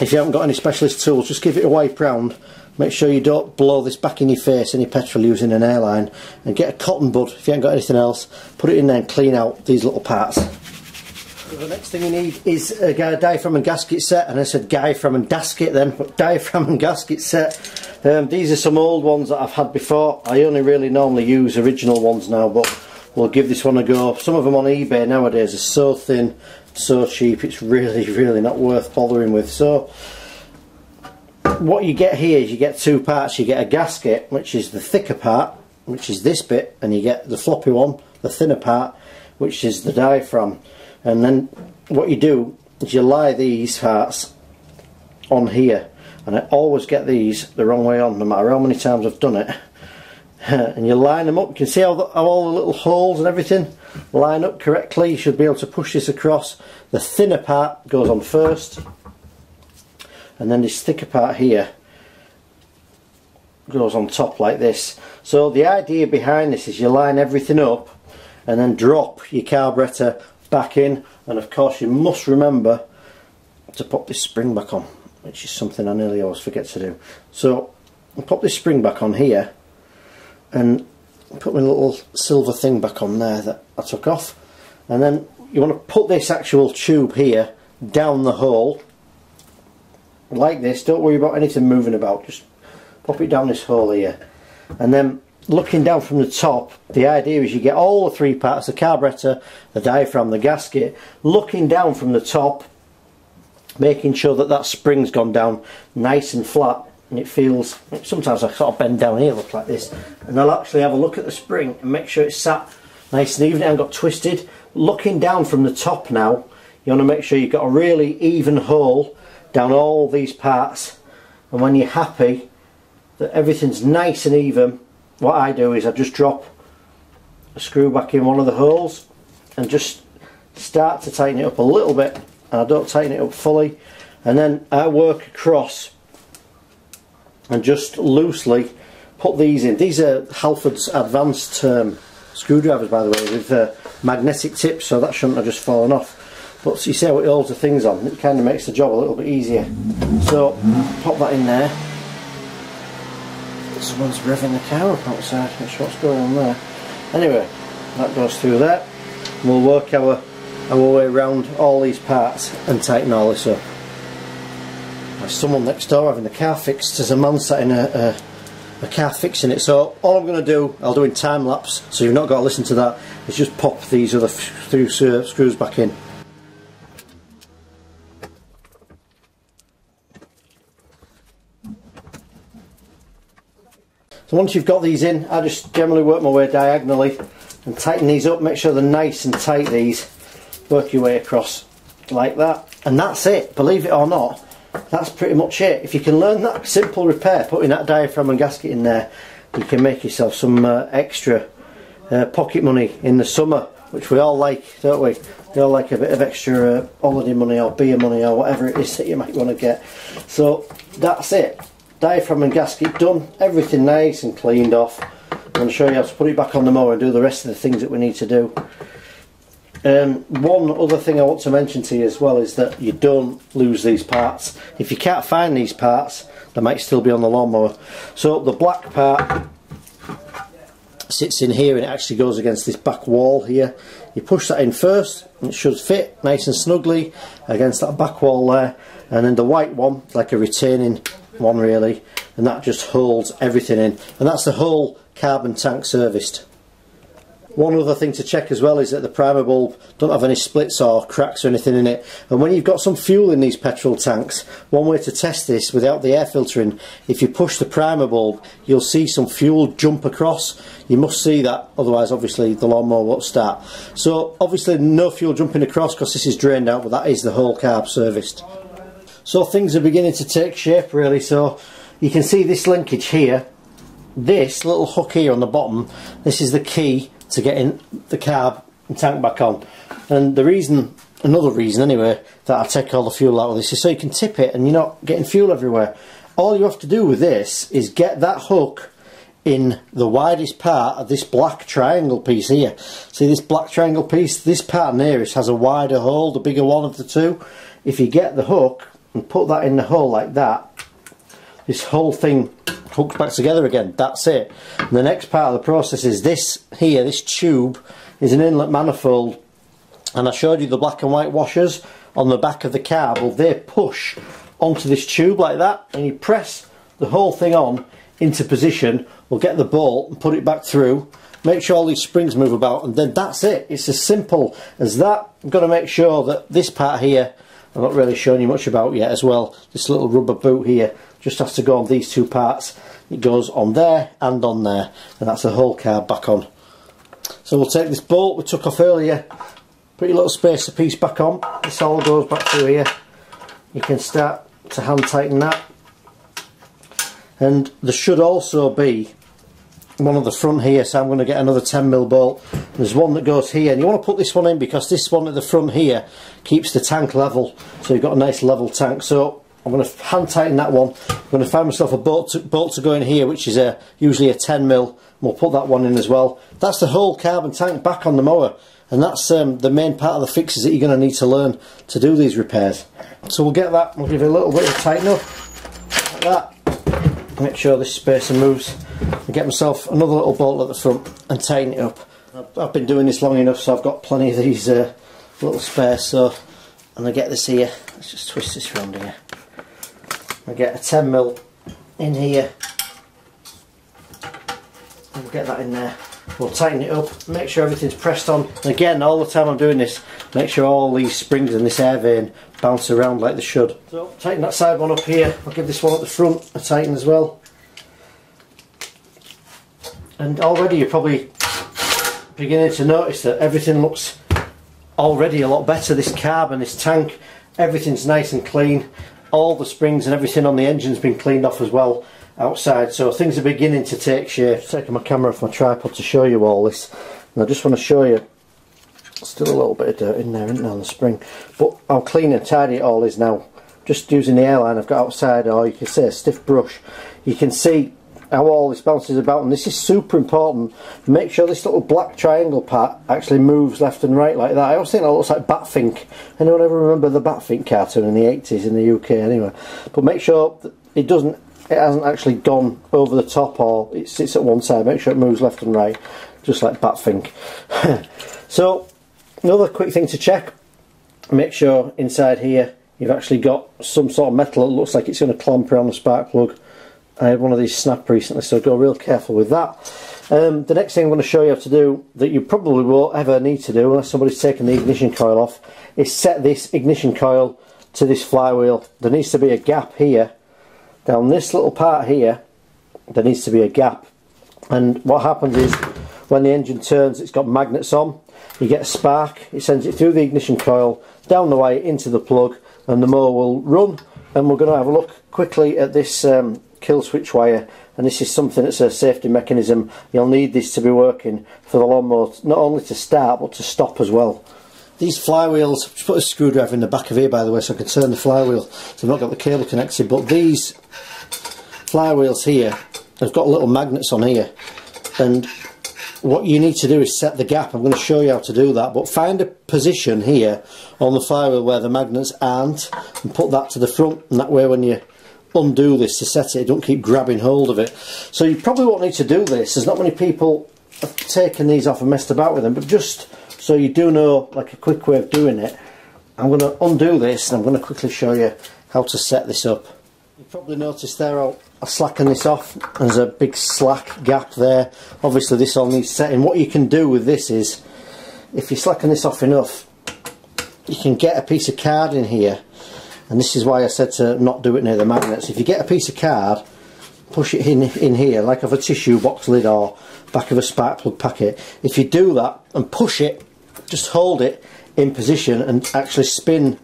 Speaker 1: if you haven't got any specialist tools, just give it a wipe round. Make sure you don't blow this back in your face, any petrol using an airline, and get a cotton bud if you haven't got anything else. Put it in there and clean out these little parts. The next thing you need is a diaphragm and gasket set, and I said diaphragm and gasket then, but diaphragm and gasket set. Um, these are some old ones that I've had before. I only really normally use original ones now, but we'll give this one a go. Some of them on eBay nowadays are so thin so cheap it's really really not worth bothering with so what you get here is you get two parts. You get a gasket which is the thicker part which is this bit and you get the floppy one the thinner part which is the diaphragm. And then what you do is you lie these parts on here. And I always get these the wrong way on no matter how many times I've done it. And you line them up. You can see how, the, how all the little holes and everything line up correctly. You should be able to push this across. The thinner part goes on first and then this thicker part here goes on top like this. So the idea behind this is you line everything up and then drop your carburetor back in. And of course you must remember to pop this spring back on which is something I nearly always forget to do. So I'll pop this spring back on here and put my little silver thing back on there that I took off. And then you want to put this actual tube here down the hole like this don't worry about anything moving about just pop it down this hole here. And then looking down from the top the idea is you get all the three parts the carburetor the diaphragm the gasket looking down from the top making sure that that spring's gone down nice and flat and it feels sometimes I sort of bend down here look like this and I'll actually have a look at the spring and make sure it's sat nice and even and got twisted. Looking down from the top now you want to make sure you've got a really even hole down all these parts and when you're happy that everything's nice and even what I do is I just drop a screw back in one of the holes and just start to tighten it up a little bit and I don't tighten it up fully and then I work across and just loosely put these in. These are Halford's advanced um, screwdrivers by the way with uh, magnetic tips so that shouldn't have just fallen off. But you see how it holds the things on, it kind of makes the job a little bit easier. So pop that in there. Someone's revving the car up outside, not sure what's going on there. Anyway, that goes through there. We'll work our, our way around all these parts and tighten all this up. There's someone next door having the car fixed. There's a man sat in a, a, a car fixing it. So all I'm going to do, I'll do in time lapse, so you've not got to listen to that, is just pop these other through screws back in. So once you've got these in, I just generally work my way diagonally and tighten these up, make sure they're nice and tight these. Work your way across like that. And that's it, believe it or not, that's pretty much it. If you can learn that simple repair, putting that diaphragm and gasket in there, you can make yourself some uh, extra uh, pocket money in the summer, which we all like, don't we? We all like a bit of extra uh, holiday money or beer money or whatever it is that you might want to get. So that's it. Diaphragm and gasket done, everything nice and cleaned off. I'm going to show you how to put it back on the mower and do the rest of the things that we need to do. Um, one other thing I want to mention to you as well is that you don't lose these parts. If you can't find these parts, they might still be on the lawnmower. So the black part sits in here and it actually goes against this back wall here. You push that in first and it should fit nice and snugly against that back wall there. And then the white one, like a retaining one really, and that just holds everything in. And that's the whole carb and tank serviced. One other thing to check as well is that the primer bulb don't have any splits or cracks or anything in it. And when you've got some fuel in these petrol tanks, one way to test this without the air filtering, if you push the primer bulb, you'll see some fuel jump across. You must see that, otherwise obviously the lawnmower won't start. So obviously no fuel jumping across because this is drained out, but that is the whole carb serviced. So things are beginning to take shape really, so you can see this linkage here. This little hook here on the bottom, this is the key to getting the carb and tank back on. And the reason, another reason anyway, that I take all the fuel out of this is so you can tip it and you're not getting fuel everywhere. All you have to do with this is get that hook in the widest part of this black triangle piece here. See this black triangle piece? This part nearest has a wider hole, the bigger one of the two. If you get the hook and put that in the hole like that, this whole thing hooks back together again. That's it. And the next part of the process is this here, this tube is an inlet manifold and I showed you the black and white washers on the back of the carb. Well, they push onto this tube like that and you press the whole thing on into position. We'll get the bolt and put it back through make sure all these springs move about and then that's it it's as simple as that I've got to make sure that this part here I'm not really showing you much about yet as well. This little rubber boot here just has to go on these two parts. It goes on there and on there and that's the whole carb back on. So we'll take this bolt we took off earlier put your little spacer piece back on. This all goes back through here. You can start to hand tighten that. And there should also be one on the front here so I'm going to get another 10mm bolt. There's one that goes here and you want to put this one in because this one at the front here keeps the tank level so you've got a nice level tank. So I'm going to hand tighten that one. I'm going to find myself a bolt to, bolt to go in here which is a usually a 10mm we'll put that one in as well. That's the whole carb and tank back on the mower and that's um, the main part of the fixes that you're going to need to learn to do these repairs. So we'll get that. We'll give it a little bit of tighten up like that. Make sure this spacer moves. And get myself another little bolt at the front and tighten it up. I've, I've been doing this long enough so I've got plenty of these uh, little spares so and I get this here. Let's just twist this round here. I get a 10mm in here. And we'll get that in there. We'll tighten it up make sure everything's pressed on. Again all the time I'm doing this make sure all these springs in this air vane bounce around like they should. So tighten that side one up here. I'll give this one at the front a tighten as well. And already you're probably beginning to notice that everything looks already a lot better. This carb and this tank everything's nice and clean. All the springs and everything on the engine's been cleaned off as well outside. So things are beginning to take shape. Taking my camera off my tripod to show you all this. And I just want to show you still a little bit of dirt in there isn't there on the spring? But I'll clean and tidy it all is now. Just using the airline I've got outside or you can say a stiff brush. You can see how all this bounces about and this is super important. Make sure this little black triangle part actually moves left and right like that. I always think that looks like Batfink anyone ever remember the Batfink cartoon in the 80s in the UK anyway? But make sure it doesn't it hasn't actually gone over the top or it sits at one side. Make sure it moves left and right just like Batfink so another quick thing to check. Make sure inside here you've actually got some sort of metal that looks like it's going to clamp around the spark plug I had one of these snap recently so go real careful with that. Um, the next thing I'm going to show you how to do that you probably won't ever need to do unless somebody's taken the ignition coil off is set this ignition coil to this flywheel. There needs to be a gap here. Down this little part here there needs to be a gap. And what happens is when the engine turns it's got magnets on. You get a spark it sends it through the ignition coil down the way into the plug and the mower will run. And we're going to have a look quickly at this um, kill switch wire and this is something that's a safety mechanism. You'll need this to be working for the lawnmower not only to start but to stop as well. These flywheels, just put a screwdriver in the back of here by the way so I can turn the flywheel so I've not got the cable connected but these flywheels here they've got little magnets on here. And what you need to do is set the gap. I'm going to show you how to do that but find a position here on the flywheel where the magnets aren't and put that to the front and that way when you undo this to set it don't keep grabbing hold of it. So you probably won't need to do this. There's not many people have taken these off and messed about with them but just so you do know like a quick way of doing it I'm going to undo this and I'm going to quickly show you how to set this up. You probably noticed there I'll, I'll slacken this off there's a big slack gap there. Obviously this all needs setting. What you can do with this is if you slacken this off enough you can get a piece of card in here and this is why I said to not do it near the magnets. If you get a piece of card push it in in here like of a tissue box lid or back of a spark plug packet. If you do that and push it just hold it in position and actually spin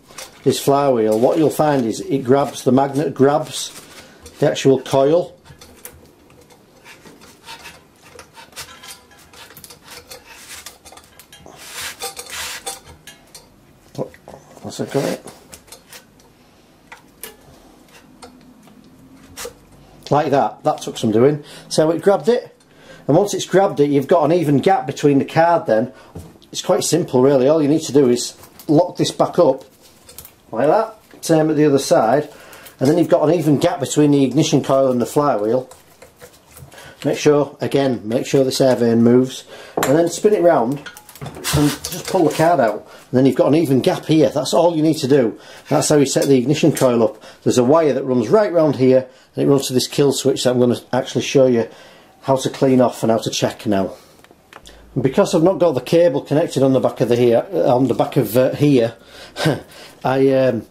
Speaker 1: this flywheel what you'll find is it grabs the magnet grabs the actual coil. What's that got like that. That took some doing. So it grabbed it. And once it's grabbed it you've got an even gap between the card then. It's quite simple really. All you need to do is lock this back up like that same at the other side and then you've got an even gap between the ignition coil and the flywheel. Make sure again make sure this air vane moves and then spin it round and just pull the card out and then you've got an even gap here. That's all you need to do. That's how you set the ignition coil up. There's a wire that runs right round here and it runs to this kill switch that I'm going to actually show you how to clean off and how to check now. And because I've not got the cable connected on the back of the here on the back of uh, here I um,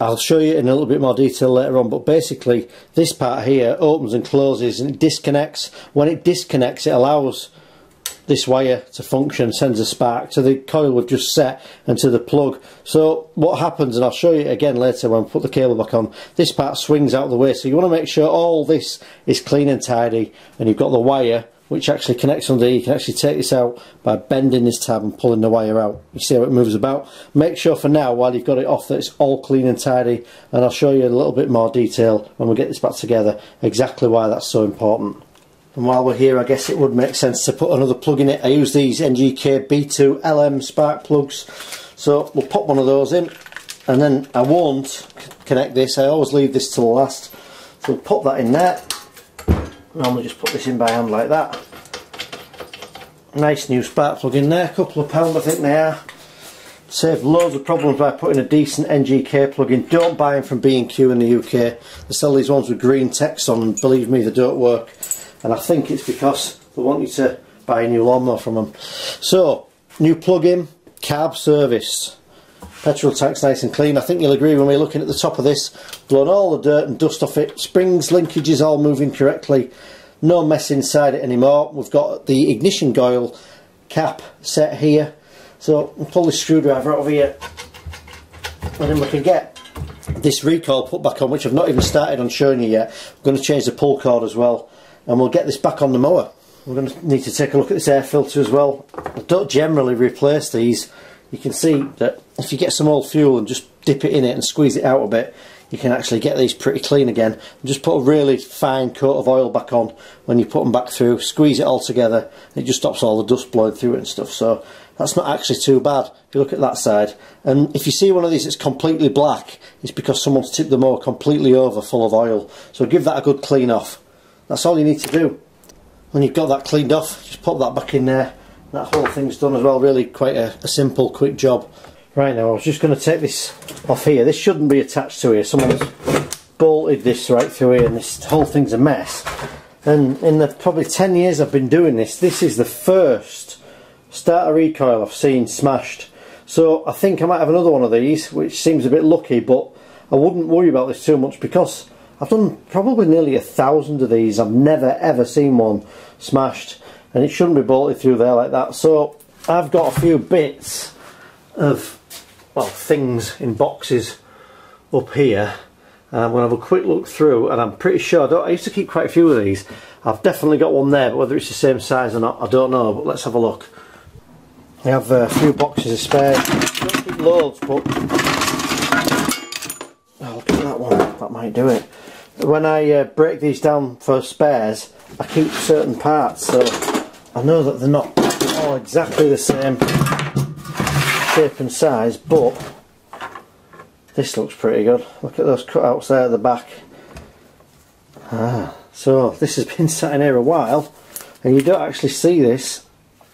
Speaker 1: I'll show you in a little bit more detail later on but basically this part here opens and closes and it disconnects. When it disconnects it allows this wire to function sends a spark to the coil we've just set and to the plug. So what happens and I'll show you again later when I put the cable back on this part swings out of the way. So you want to make sure all this is clean and tidy and you've got the wire which actually connects under you can actually take this out by bending this tab and pulling the wire out. You see how it moves about? Make sure for now while you've got it off that it's all clean and tidy and I'll show you a little bit more detail when we get this back together exactly why that's so important and while we're here I guess it would make sense to put another plug in it. I use these NGK B2 LM spark plugs. So we'll pop one of those in. And then I won't connect this. I always leave this to the last. So we'll pop that in there. Normally just put this in by hand like that. Nice new spark plug in there. A couple of pound I think they are. Save loads of problems by putting a decent NGK plug in. Don't buy them from B&Q in the UK they sell these ones with green text on and believe me they don't work and I think it's because they want you to buy a new lawnmower from them. So, new plug-in, carb service. Petrol tank's nice and clean. I think you'll agree when we're looking at the top of this, blown all the dirt and dust off it. Springs, linkages all moving correctly. No mess inside it anymore. We've got the ignition coil cap set here. So, we'll pull this screwdriver out of here and then we can get this recoil put back on, which I've not even started on showing you yet. I'm going to change the pull cord as well and we'll get this back on the mower. We're going to need to take a look at this air filter as well. I don't generally replace these. You can see that if you get some old fuel and just dip it in it and squeeze it out a bit, you can actually get these pretty clean again. And just put a really fine coat of oil back on when you put them back through, squeeze it all together, it just stops all the dust blowing through it and stuff. So that's not actually too bad if you look at that side. And if you see one of these that's completely black, it's because someone's tipped the mower completely over full of oil. So give that a good clean off. That's all you need to do. When you've got that cleaned off, just pop that back in there. That whole thing's done as well. Really quite a, a simple, quick job. Right now, I was just going to take this off here. This shouldn't be attached to here. Someone's bolted this right through here and this whole thing's a mess. And in the probably 10 years I've been doing this, this is the first starter recoil I've seen smashed. So I think I might have another one of these, which seems a bit lucky, but I wouldn't worry about this too much because I've done probably nearly a thousand of these. I've never ever seen one smashed and it shouldn't be bolted through there like that. So I've got a few bits of well things in boxes up here. I'm going to have a quick look through and I'm pretty sure, I, I used to keep quite a few of these. I've definitely got one there but whether it's the same size or not I don't know but let's have a look. I have a few boxes of spares. Loads but oh, look at that one, that might do it when I uh, break these down for spares I keep certain parts so I know that they're not all exactly the same shape and size but this looks pretty good. Look at those cutouts there at the back. Ah, so this has been sat in here a while and you don't actually see this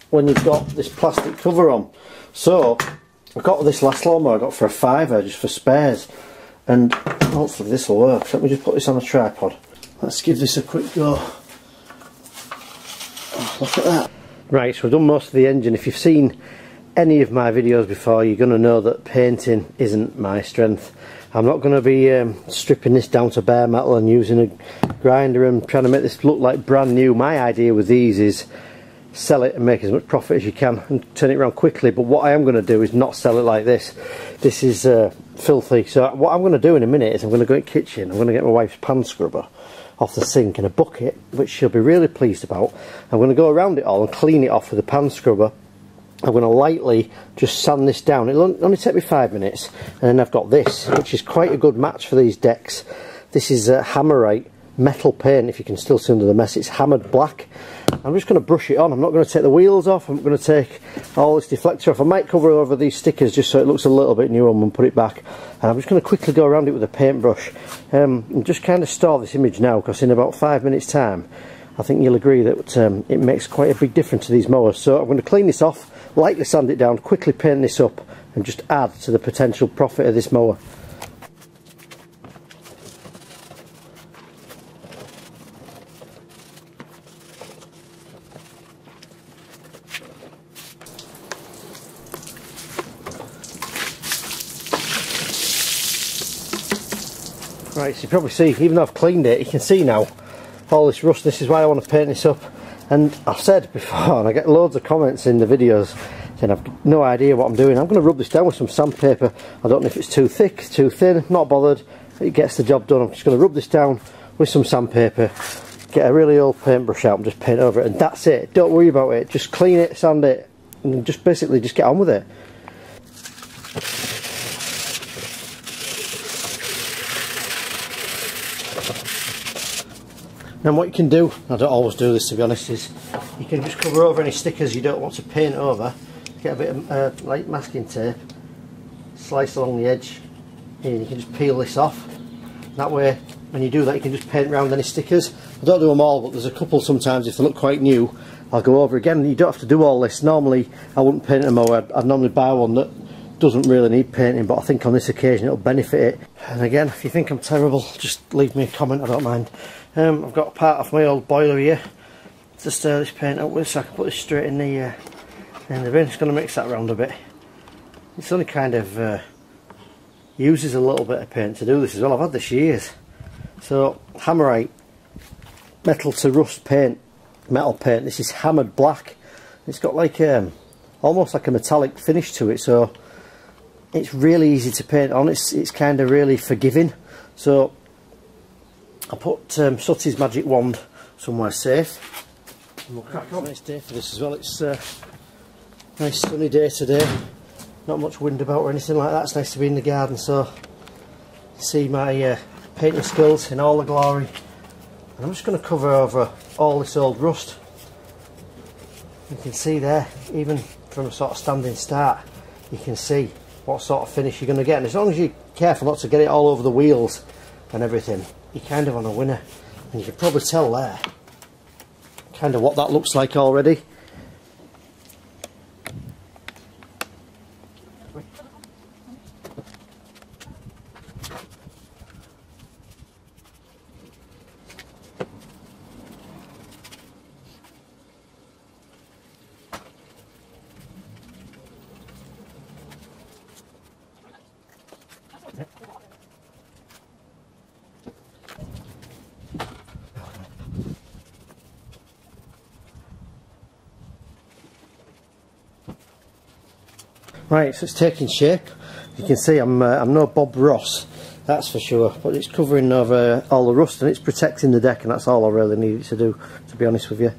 Speaker 1: when you've got this plastic cover on. So I got this last lawnmower I got for a fiver just for spares and hopefully this will work. let me just put this on a tripod. Let's give this a quick go. Oh, look at that. Right, so we've done most of the engine. If you've seen any of my videos before, you're going to know that painting isn't my strength. I'm not going to be um, stripping this down to bare metal and using a grinder and trying to make this look like brand new. My idea with these is sell it and make as much profit as you can and turn it around quickly but what I am going to do is not sell it like this this is uh, filthy so what I'm going to do in a minute is I'm going to go in the kitchen I'm going to get my wife's pan scrubber off the sink in a bucket which she'll be really pleased about. I'm going to go around it all and clean it off with a pan scrubber. I'm going to lightly just sand this down. It'll only take me five minutes and then I've got this which is quite a good match for these decks. This is uh, Hammerite metal paint if you can still see under the mess it's hammered black. I'm just going to brush it on. I'm not going to take the wheels off. I'm going to take all this deflector off. I might cover over these stickers just so it looks a little bit new and put it back. And I'm just going to quickly go around it with a paintbrush. Um, and just kind of store this image now because in about five minutes time I think you'll agree that um, it makes quite a big difference to these mowers. So I'm going to clean this off lightly sand it down quickly paint this up and just add to the potential profit of this mower Right, so you probably see, even though I've cleaned it, you can see now all this rust. This is why I want to paint this up. And I've said before, and I get loads of comments in the videos saying I've no idea what I'm doing. I'm going to rub this down with some sandpaper. I don't know if it's too thick, too thin, not bothered. It gets the job done. I'm just going to rub this down with some sandpaper, get a really old paintbrush out and just paint over it. And that's it. Don't worry about it. Just clean it, sand it, and just basically just get on with it. And what you can do, I don't always do this to be honest, is you can just cover over any stickers you don't want to paint over, get a bit of uh, light masking tape, slice along the edge, and you can just peel this off. That way, when you do that, you can just paint around any stickers. I don't do them all, but there's a couple sometimes, if they look quite new, I'll go over again. You don't have to do all this. Normally, I wouldn't paint them over. I'd, I'd normally buy one that doesn't really need painting, but I think on this occasion it'll benefit it. And again, if you think I'm terrible, just leave me a comment, I don't mind. Um, I've got a part of my old boiler here to stir this paint up with so I can put this straight in the, uh, in the bin. Just going to mix that around a bit. It's only kind of uh, uses a little bit of paint to do this as well. I've had this years. So Hammerite metal to rust paint, metal paint. This is hammered black. It's got like um, almost like a metallic finish to it. So it's really easy to paint on. It's it's kind of really forgiving. So I put um, Sutty's magic wand somewhere safe. And we'll. Nice day for this as well. It's a uh, nice sunny day today. Not much wind about or anything like that. It's nice to be in the garden. So see my uh, painting skills in all the glory. And I'm just going to cover over all this old rust. You can see there, even from a sort of standing start, you can see what sort of finish you're going to get. And as long as you're careful not to get it all over the wheels and everything, you're kind of on a winner. And you can probably tell there kind of what that looks like already. Right, so it's taking shape. You can see I'm, uh, I'm no Bob Ross, that's for sure, but it's covering over all the rust and it's protecting the deck and that's all I really needed to do, to be honest with you.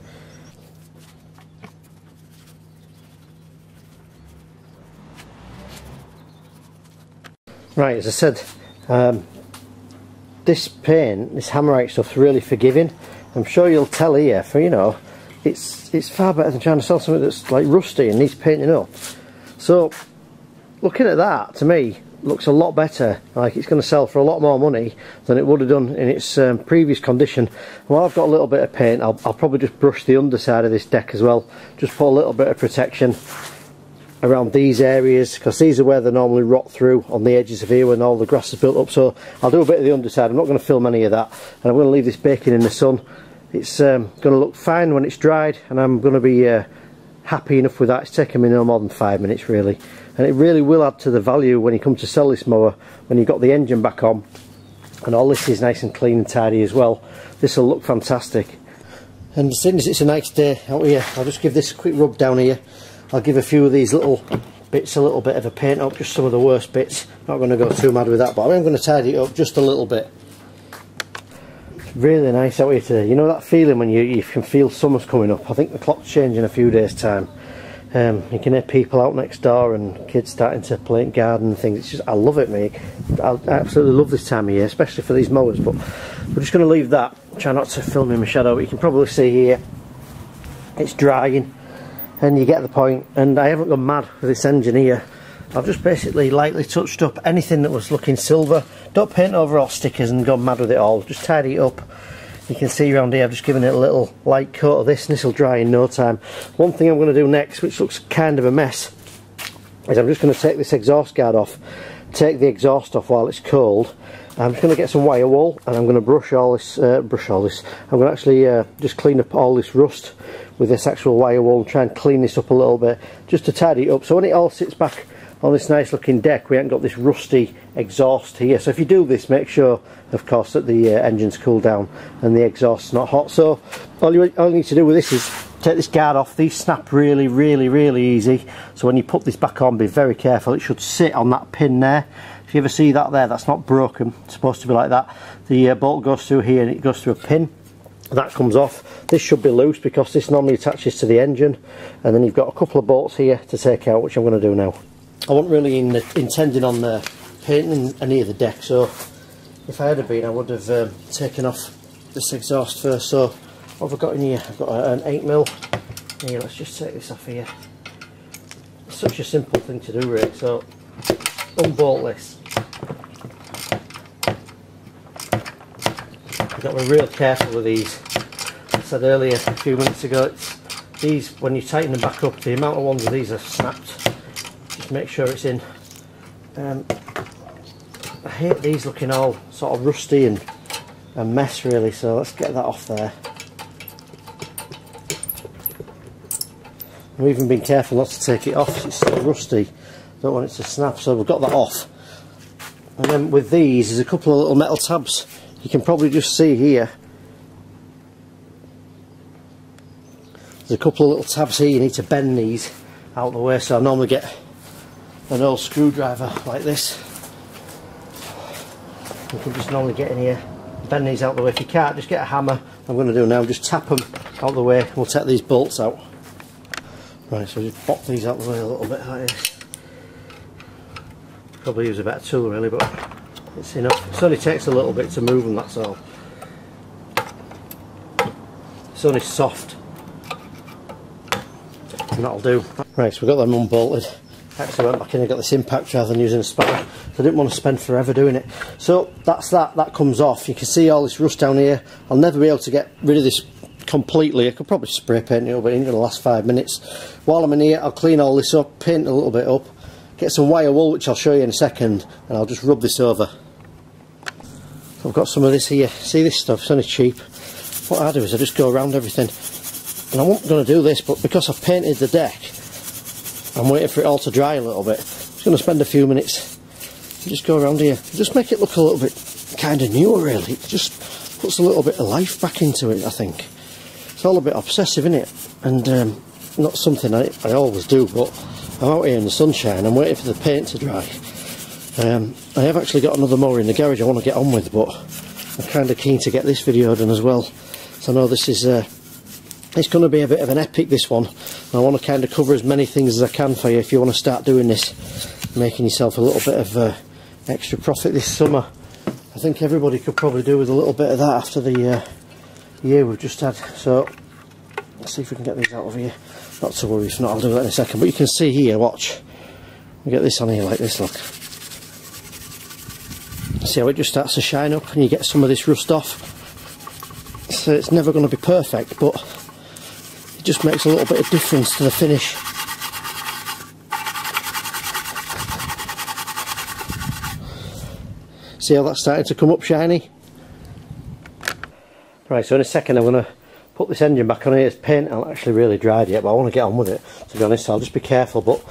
Speaker 1: Right, as I said, um, this paint, this Hammerite stuff's really forgiving. I'm sure you'll tell here, for you know, it's it's far better than trying to sell something that's like rusty and needs painting up. So, looking at that, to me, looks a lot better. Like it's going to sell for a lot more money than it would have done in its um, previous condition. While I've got a little bit of paint, I'll, I'll probably just brush the underside of this deck as well. Just put a little bit of protection around these areas because these are where they normally rot through on the edges of here when all the grass is built up so I'll do a bit of the underside I'm not going to film any of that and I'm going to leave this baking in the sun it's um, going to look fine when it's dried and I'm going to be uh, happy enough with that. It's taken me no more than five minutes really. And it really will add to the value when you come to sell this mower, when you've got the engine back on. And all this is nice and clean and tidy as well. This will look fantastic. And as soon as it's a nice day out here, I'll just give this a quick rub down here. I'll give a few of these little bits a little bit of a paint up, just some of the worst bits. Not going to go too mad with that, but I'm going to tidy it up just a little bit it's really nice out here today. You know that feeling when you, you can feel summer's coming up. I think the clock's changing in a few days time. Um, you can hear people out next door and kids starting to play in garden and things. It's just, I love it, mate. I, I absolutely love this time of year, especially for these mowers. But we're just going to leave that. Try not to film in my shadow. But you can probably see here, it's drying, and you get the point. And I haven't gone mad with this engine here. I've just basically lightly touched up anything that was looking silver. Don't paint over all stickers and gone mad with it all. Just tidy it up. You can see around here I've just given it a little light coat of this and this will dry in no time. One thing I'm going to do next, which looks kind of a mess, is I'm just going to take this exhaust guard off, take the exhaust off while it's cold. I'm just going to get some wire wool and I'm going to brush all this, uh, brush all this. I'm going to actually uh, just clean up all this rust with this actual wire wool and try and clean this up a little bit just to tidy it up so when it all sits back on this nice looking deck we haven't got this rusty exhaust here. So if you do this make sure of course that the uh, engine's cooled down and the exhaust's not hot. So all you, all you need to do with this is take this guard off. These snap really really really easy. So when you put this back on be very careful. It should sit on that pin there. If you ever see that there that's not broken. It's supposed to be like that. The uh, bolt goes through here and it goes through a pin. That comes off. This should be loose because this normally attaches to the engine. And then you've got a couple of bolts here to take out which I'm going to do now I wasn't really in the, intending on the painting any of the deck so if I had been I would have um, taken off this exhaust first. So what have I got in here? I've got an 8mm here let's just take this off here. It's such a simple thing to do really so unbolt this. You've got to be real careful with these. I said earlier a few minutes ago these when you tighten them back up the amount of ones of these are snapped make sure it's in. Um, I hate these looking all sort of rusty and a mess really so let's get that off there. I've even been careful not to take it off it's still rusty. Don't want it to snap so we've got that off. And then with these there's a couple of little metal tabs. You can probably just see here. There's a couple of little tabs here you need to bend these out the way so I normally get an old screwdriver like this. You can just normally get in here bend these out the way. If you can't just get a hammer. I'm going to do now just tap them out the way. We'll take these bolts out. Right so just pop these out the way a little bit like this. Probably use a better tool really but it's enough. It only takes a little bit to move them that's all. It's only soft. And that'll do. Right so we've got them unbolted actually I went back in and got this impact rather than using a spanner. So I didn't want to spend forever doing it. So that's that that comes off. You can see all this rust down here. I'll never be able to get rid of this completely. I could probably spray paint it over in the last five minutes. While I'm in here I'll clean all this up paint a little bit up get some wire wool which I'll show you in a second and I'll just rub this over. So I've got some of this here. See this stuff? It's only cheap. What I do is I just go around everything. And I'm not going to do this but because I've painted the deck I'm waiting for it all to dry a little bit. Just going to spend a few minutes just go around here. Just make it look a little bit kind of new really. It just puts a little bit of life back into it I think. It's all a bit obsessive isn't it? And um, not something I, I always do but I'm out here in the sunshine. I'm waiting for the paint to dry. Um, I have actually got another mower in the garage I want to get on with but I'm kind of keen to get this video done as well. So I know this is uh, it's going to be a bit of an epic this one. I want to kind of cover as many things as I can for you if you want to start doing this making yourself a little bit of uh, extra profit this summer. I think everybody could probably do with a little bit of that after the uh, year we've just had. So let's see if we can get these out of here. Not to worry if not I'll do that in a second. But you can see here watch. We get this on here like this look. See how it just starts to shine up and you get some of this rust off. So it's never going to be perfect but just makes a little bit of difference to the finish. See how that's starting to come up shiny? Right, so in a second I'm going to put this engine back on here. It's paint hasn't actually really dried yet, but I want to get on with it. To be honest, so I'll just be careful. But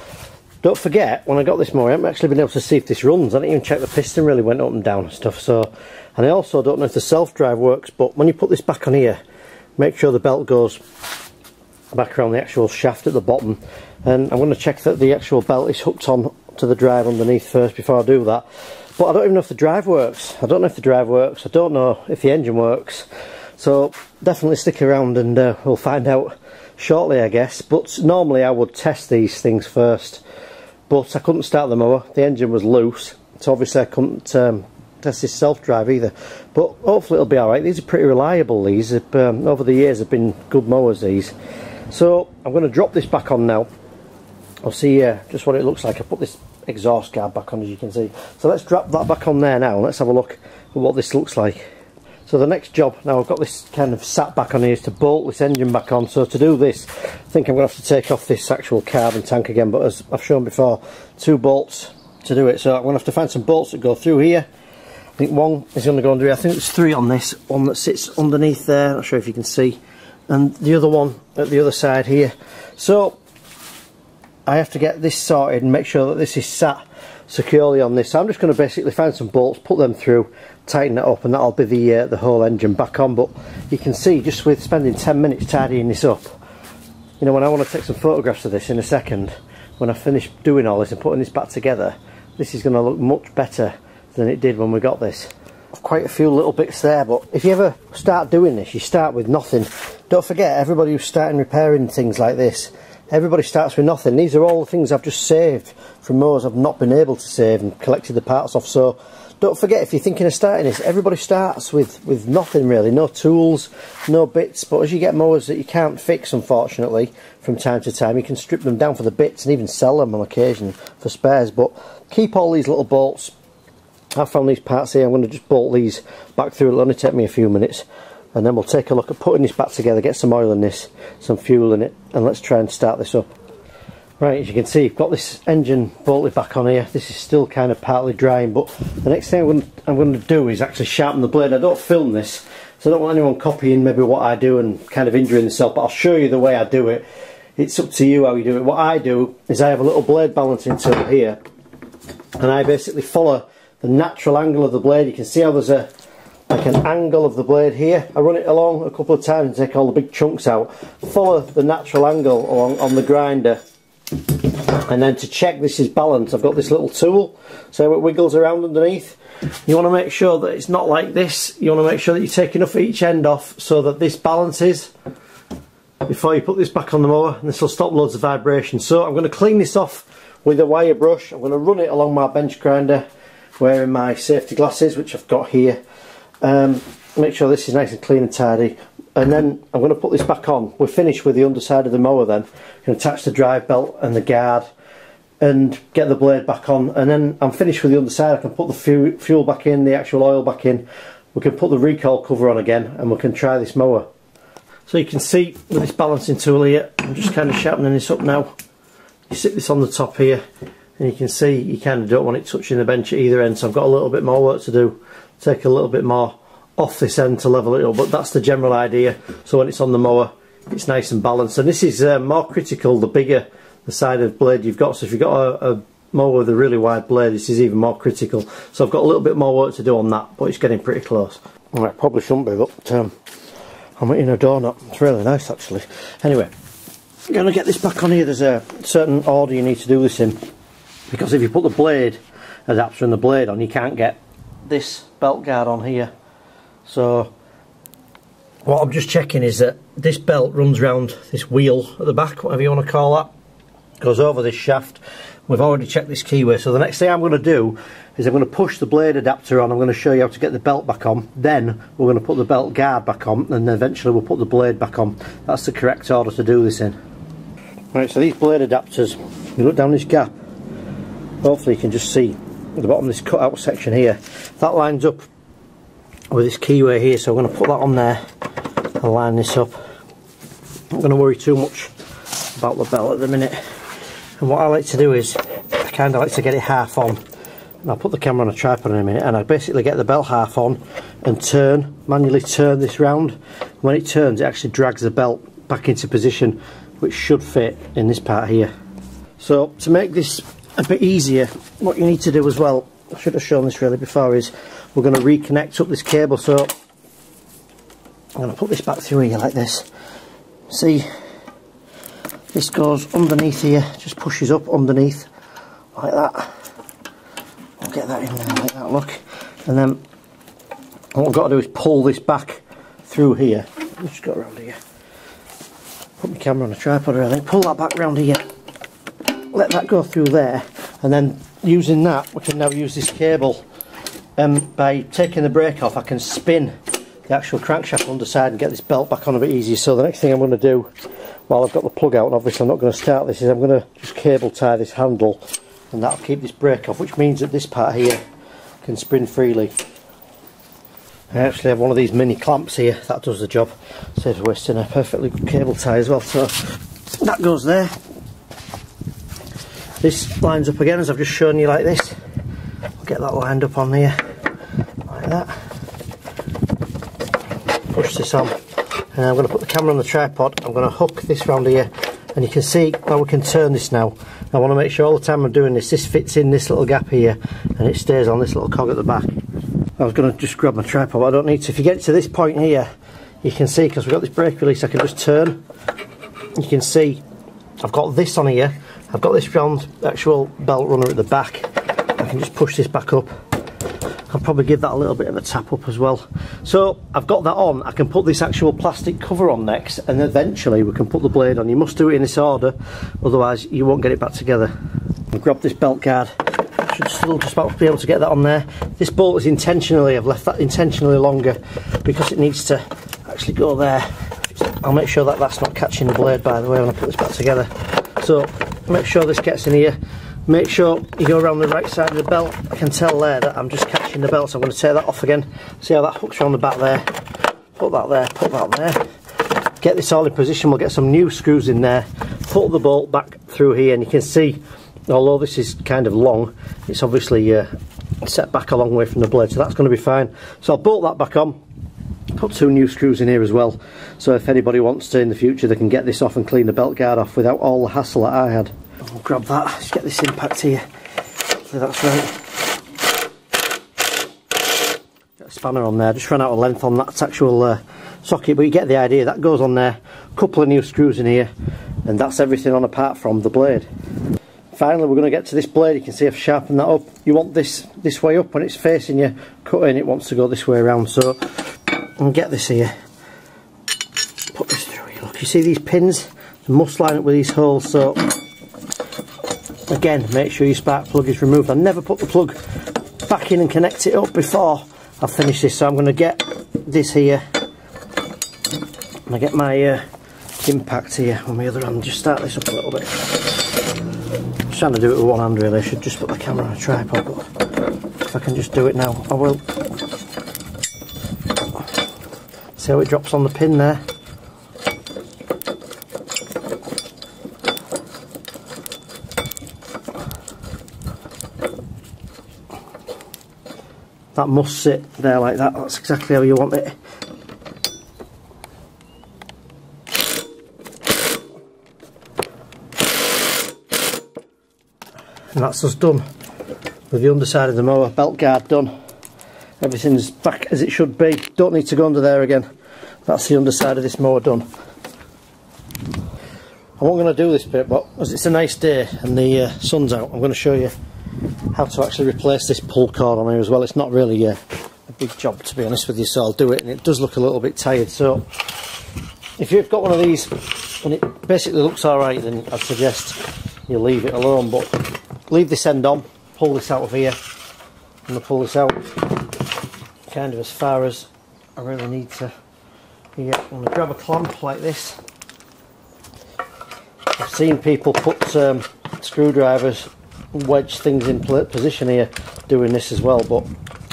Speaker 1: don't forget, when I got this mower, I haven't actually been able to see if this runs. I didn't even check the piston really went up and down and stuff. So, And I also don't know if the self-drive works, but when you put this back on here, make sure the belt goes back around the actual shaft at the bottom. And I'm going to check that the actual belt is hooked on to the drive underneath first before I do that. But I don't even know if the drive works. I don't know if the drive works. I don't know if the engine works. So definitely stick around and uh, we'll find out shortly I guess. But normally I would test these things first. But I couldn't start the mower the engine was loose. So obviously I couldn't um, test this self-drive either. But hopefully it'll be alright these are pretty reliable these. Um, over the years have been good mowers these so I'm going to drop this back on now. I'll see uh, just what it looks like. I put this exhaust guard back on as you can see. So let's drop that back on there now. Let's have a look at what this looks like. So the next job, now I've got this kind of sat back on here, is to bolt this engine back on. So to do this, I think I'm going to have to take off this actual carb and tank again. But as I've shown before, two bolts to do it. So I'm going to have to find some bolts that go through here. I think one is going to go under here. I think there's three on this. One that sits underneath there. Not sure if you can see and the other one at the other side here so I have to get this sorted and make sure that this is sat securely on this. So I'm just going to basically find some bolts, put them through, tighten it up and that'll be the, uh, the whole engine back on. But you can see just with spending 10 minutes tidying this up, you know when I want to take some photographs of this in a second, when I finish doing all this and putting this back together, this is going to look much better than it did when we got this. Quite a few little bits there, but if you ever start doing this, you start with nothing. Don't forget, everybody who's starting repairing things like this, everybody starts with nothing. These are all the things I've just saved from mowers I've not been able to save and collected the parts off. So don't forget, if you're thinking of starting this, everybody starts with, with nothing really, no tools, no bits. But as you get mowers that you can't fix, unfortunately, from time to time, you can strip them down for the bits and even sell them on occasion for spares. But keep all these little bolts. I've found these parts here. I'm going to just bolt these back through. It'll only take me a few minutes. And then we'll take a look at putting this back together, get some oil in this, some fuel in it, and let's try and start this up. Right, as you can see, I've got this engine bolted back on here. This is still kind of partly drying, but the next thing I'm going, to, I'm going to do is actually sharpen the blade. I don't film this, so I don't want anyone copying maybe what I do and kind of injuring themselves, but I'll show you the way I do it. It's up to you how you do it. What I do is I have a little blade balancing tool here, and I basically follow the natural angle of the blade. You can see how there's a like an angle of the blade here. I run it along a couple of times and take all the big chunks out. Follow the natural angle along on the grinder. And then to check this is balanced I've got this little tool. So it wiggles around underneath. You want to make sure that it's not like this. You want to make sure that you take enough of each end off so that this balances before you put this back on the mower and this will stop loads of vibration. So I'm going to clean this off with a wire brush. I'm going to run it along my bench grinder wearing my safety glasses which I've got here um, make sure this is nice and clean and tidy and then I'm going to put this back on. We're finished with the underside of the mower then. I'm going to attach the drive belt and the guard and get the blade back on and then I'm finished with the underside. I can put the fuel back in, the actual oil back in. We can put the recoil cover on again and we can try this mower. So you can see with this balancing tool here, I'm just kind of sharpening this up now. You sit this on the top here and you can see you kind of don't want it touching the bench at either end so I've got a little bit more work to do. Take a little bit more off this end to level it up but that's the general idea. So when it's on the mower it's nice and balanced. And this is uh, more critical the bigger the side of blade you've got. So if you've got a, a mower with a really wide blade this is even more critical. So I've got a little bit more work to do on that but it's getting pretty close. Right probably shouldn't be but um, I'm in a donut it's really nice actually. Anyway I'm going to get this back on here. There's a certain order you need to do this in. Because if you put the blade adapter and the blade on you can't get this belt guard on here so what I'm just checking is that this belt runs around this wheel at the back, whatever you want to call that, goes over this shaft. We've already checked this keyway, so the next thing I'm going to do is I'm going to push the blade adapter on. I'm going to show you how to get the belt back on. Then we're going to put the belt guard back on, and eventually we'll put the blade back on. That's the correct order to do this in. Right, so these blade adapters, you look down this gap, hopefully you can just see at the bottom of this cutout section here, that lines up with this keyway here so I'm going to put that on there and line this up. I'm not going to worry too much about the belt at the minute. And what I like to do is I kind of like to get it half on. And I'll put the camera on a tripod in a minute and I basically get the belt half on and turn, manually turn this round. When it turns it actually drags the belt back into position which should fit in this part here. So to make this a bit easier. What you need to do as well I should have shown this really before is we're going to reconnect up this cable. So I'm going to put this back through here like this. See this goes underneath here just pushes up underneath like that. I'll get that in there like that look. And then what I've got to do is pull this back through here. Just go around here. Put my camera on a tripod think pull that back round here let that go through there and then using that we can now use this cable. Um, by taking the brake off I can spin the actual crankshaft underside and get this belt back on a bit easier. So the next thing I'm going to do while I've got the plug out and obviously I'm not going to start this is I'm going to just cable tie this handle and that'll keep this brake off which means that this part here can spin freely. I actually have one of these mini clamps here that does the job. Saves wasting a perfectly good cable tie as well so that goes there this lines up again as I've just shown you like this. I'll get that lined up on there like that. Push this on. And I'm going to put the camera on the tripod. I'm going to hook this round here. And you can see how we can turn this now. I want to make sure all the time I'm doing this this fits in this little gap here and it stays on this little cog at the back. I was going to just grab my tripod I don't need to. If you get to this point here you can see because we've got this brake release I can just turn. You can see I've got this on here I've got this round actual belt runner at the back I can just push this back up I'll probably give that a little bit of a tap up as well. So I've got that on, I can put this actual plastic cover on next and eventually we can put the blade on. You must do it in this order, otherwise you won't get it back together. I'll grab this belt guard, should still just about be able to get that on there. This bolt is intentionally, I've left that intentionally longer because it needs to actually go there. I'll make sure that that's not catching the blade by the way when I put this back together. So make sure this gets in here Make sure you go around the right side of the belt. I can tell there that I'm just catching the belt, so I'm going to take that off again. See how that hooks around the back there. Put that there, put that there. Get this all in position, we'll get some new screws in there. Put the bolt back through here and you can see, although this is kind of long, it's obviously uh, set back a long way from the blade, so that's going to be fine. So I'll bolt that back on put two new screws in here as well so if anybody wants to in the future they can get this off and clean the belt guard off without all the hassle that I had. I'll grab that, just get this impact here. So that's right. Get a spanner on there, just ran out of length on that actual uh, socket, but you get the idea. That goes on there, couple of new screws in here, and that's everything on apart from the blade. Finally, we're going to get to this blade. You can see I've sharpened that up. You want this this way up when it's facing you, cutting, it wants to go this way around. So, and get this here. Put this through here. Look, you see these pins? They must line up with these holes. So, Again, make sure your spark plug is removed. I never put the plug back in and connect it up before I finish this. So I'm going to get this here. And I get my uh, impact here on the other hand. Just start this up a little bit. I'm trying to do it with one hand really. I should just put the camera on a tripod. But if I can just do it now, I will. See how it drops on the pin there. that must sit there like that. That's exactly how you want it. And that's us done. With the underside of the mower belt guard done everything's back as it should be. Don't need to go under there again. That's the underside of this mower done. I not going to do this bit but as it's a nice day and the uh, sun's out I'm going to show you how to actually replace this pull cord on here as well. It's not really a, a big job to be honest with you, so I'll do it and it does look a little bit tired. So if you've got one of these and it basically looks alright then I'd suggest you leave it alone but leave this end on, pull this out of here. I'm going to pull this out kind of as far as I really need to yeah, I'm going to grab a clamp like this. I've seen people put um, screwdrivers wedge things in position here doing this as well but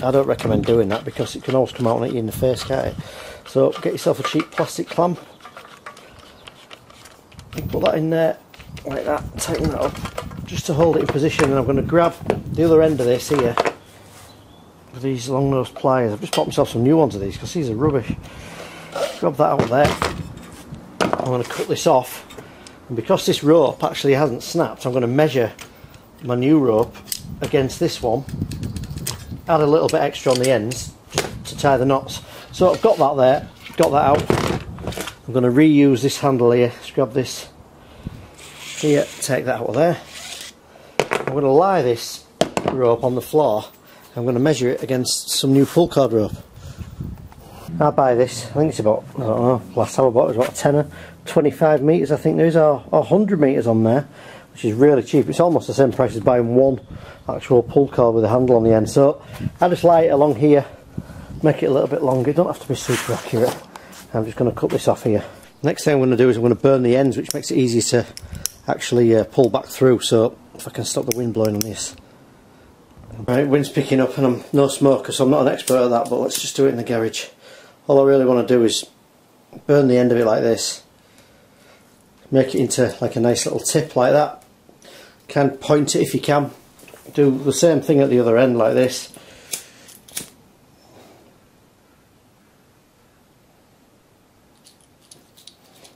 Speaker 1: I don't recommend doing that because it can always come out and hit you in the face can't it? So get yourself a cheap plastic clamp put that in there like that tighten that up just to hold it in position and I'm going to grab the other end of this here with these long nose pliers. I've just bought myself some new ones of these because these are rubbish. Grab that out there. I'm going to cut this off. And because this rope actually hasn't snapped I'm going to measure my new rope against this one. Add a little bit extra on the ends to tie the knots. So I've got that there got that out. I'm going to reuse this handle here. Let's grab this here take that out of there. I'm going to lie this rope on the floor I'm going to measure it against some new pull cord rope I buy this I think it's about I don't know last time I bought it was about 10 25 metres I think there is or 100 metres on there which is really cheap. It's almost the same price as buying one actual pull cord with a handle on the end. So I just lie it along here, make it a little bit longer. It don't have to be super accurate. I'm just going to cut this off here. Next thing I'm going to do is I'm going to burn the ends, which makes it easier to actually uh, pull back through. So if I can stop the wind blowing on this. Right, wind's picking up and I'm no smoker, so I'm not an expert at that, but let's just do it in the garage. All I really want to do is burn the end of it like this make it into like a nice little tip like that can point it if you can do the same thing at the other end like this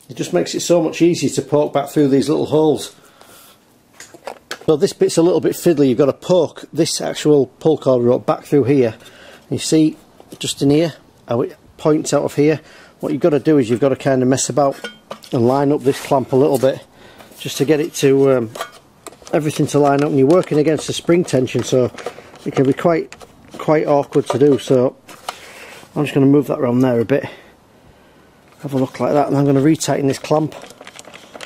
Speaker 1: it just makes it so much easier to poke back through these little holes. So this bit's a little bit fiddly, you've got to poke. This actual pull cord rope back through here. You see, just in here, how it points out of here, what you've got to do is you've got to kind of mess about and line up this clamp a little bit just to get it to um, everything to line up. And you're working against the spring tension so it can be quite quite awkward to do. So I'm just going to move that around there a bit. Have a look like that. And I'm going to retighten this clamp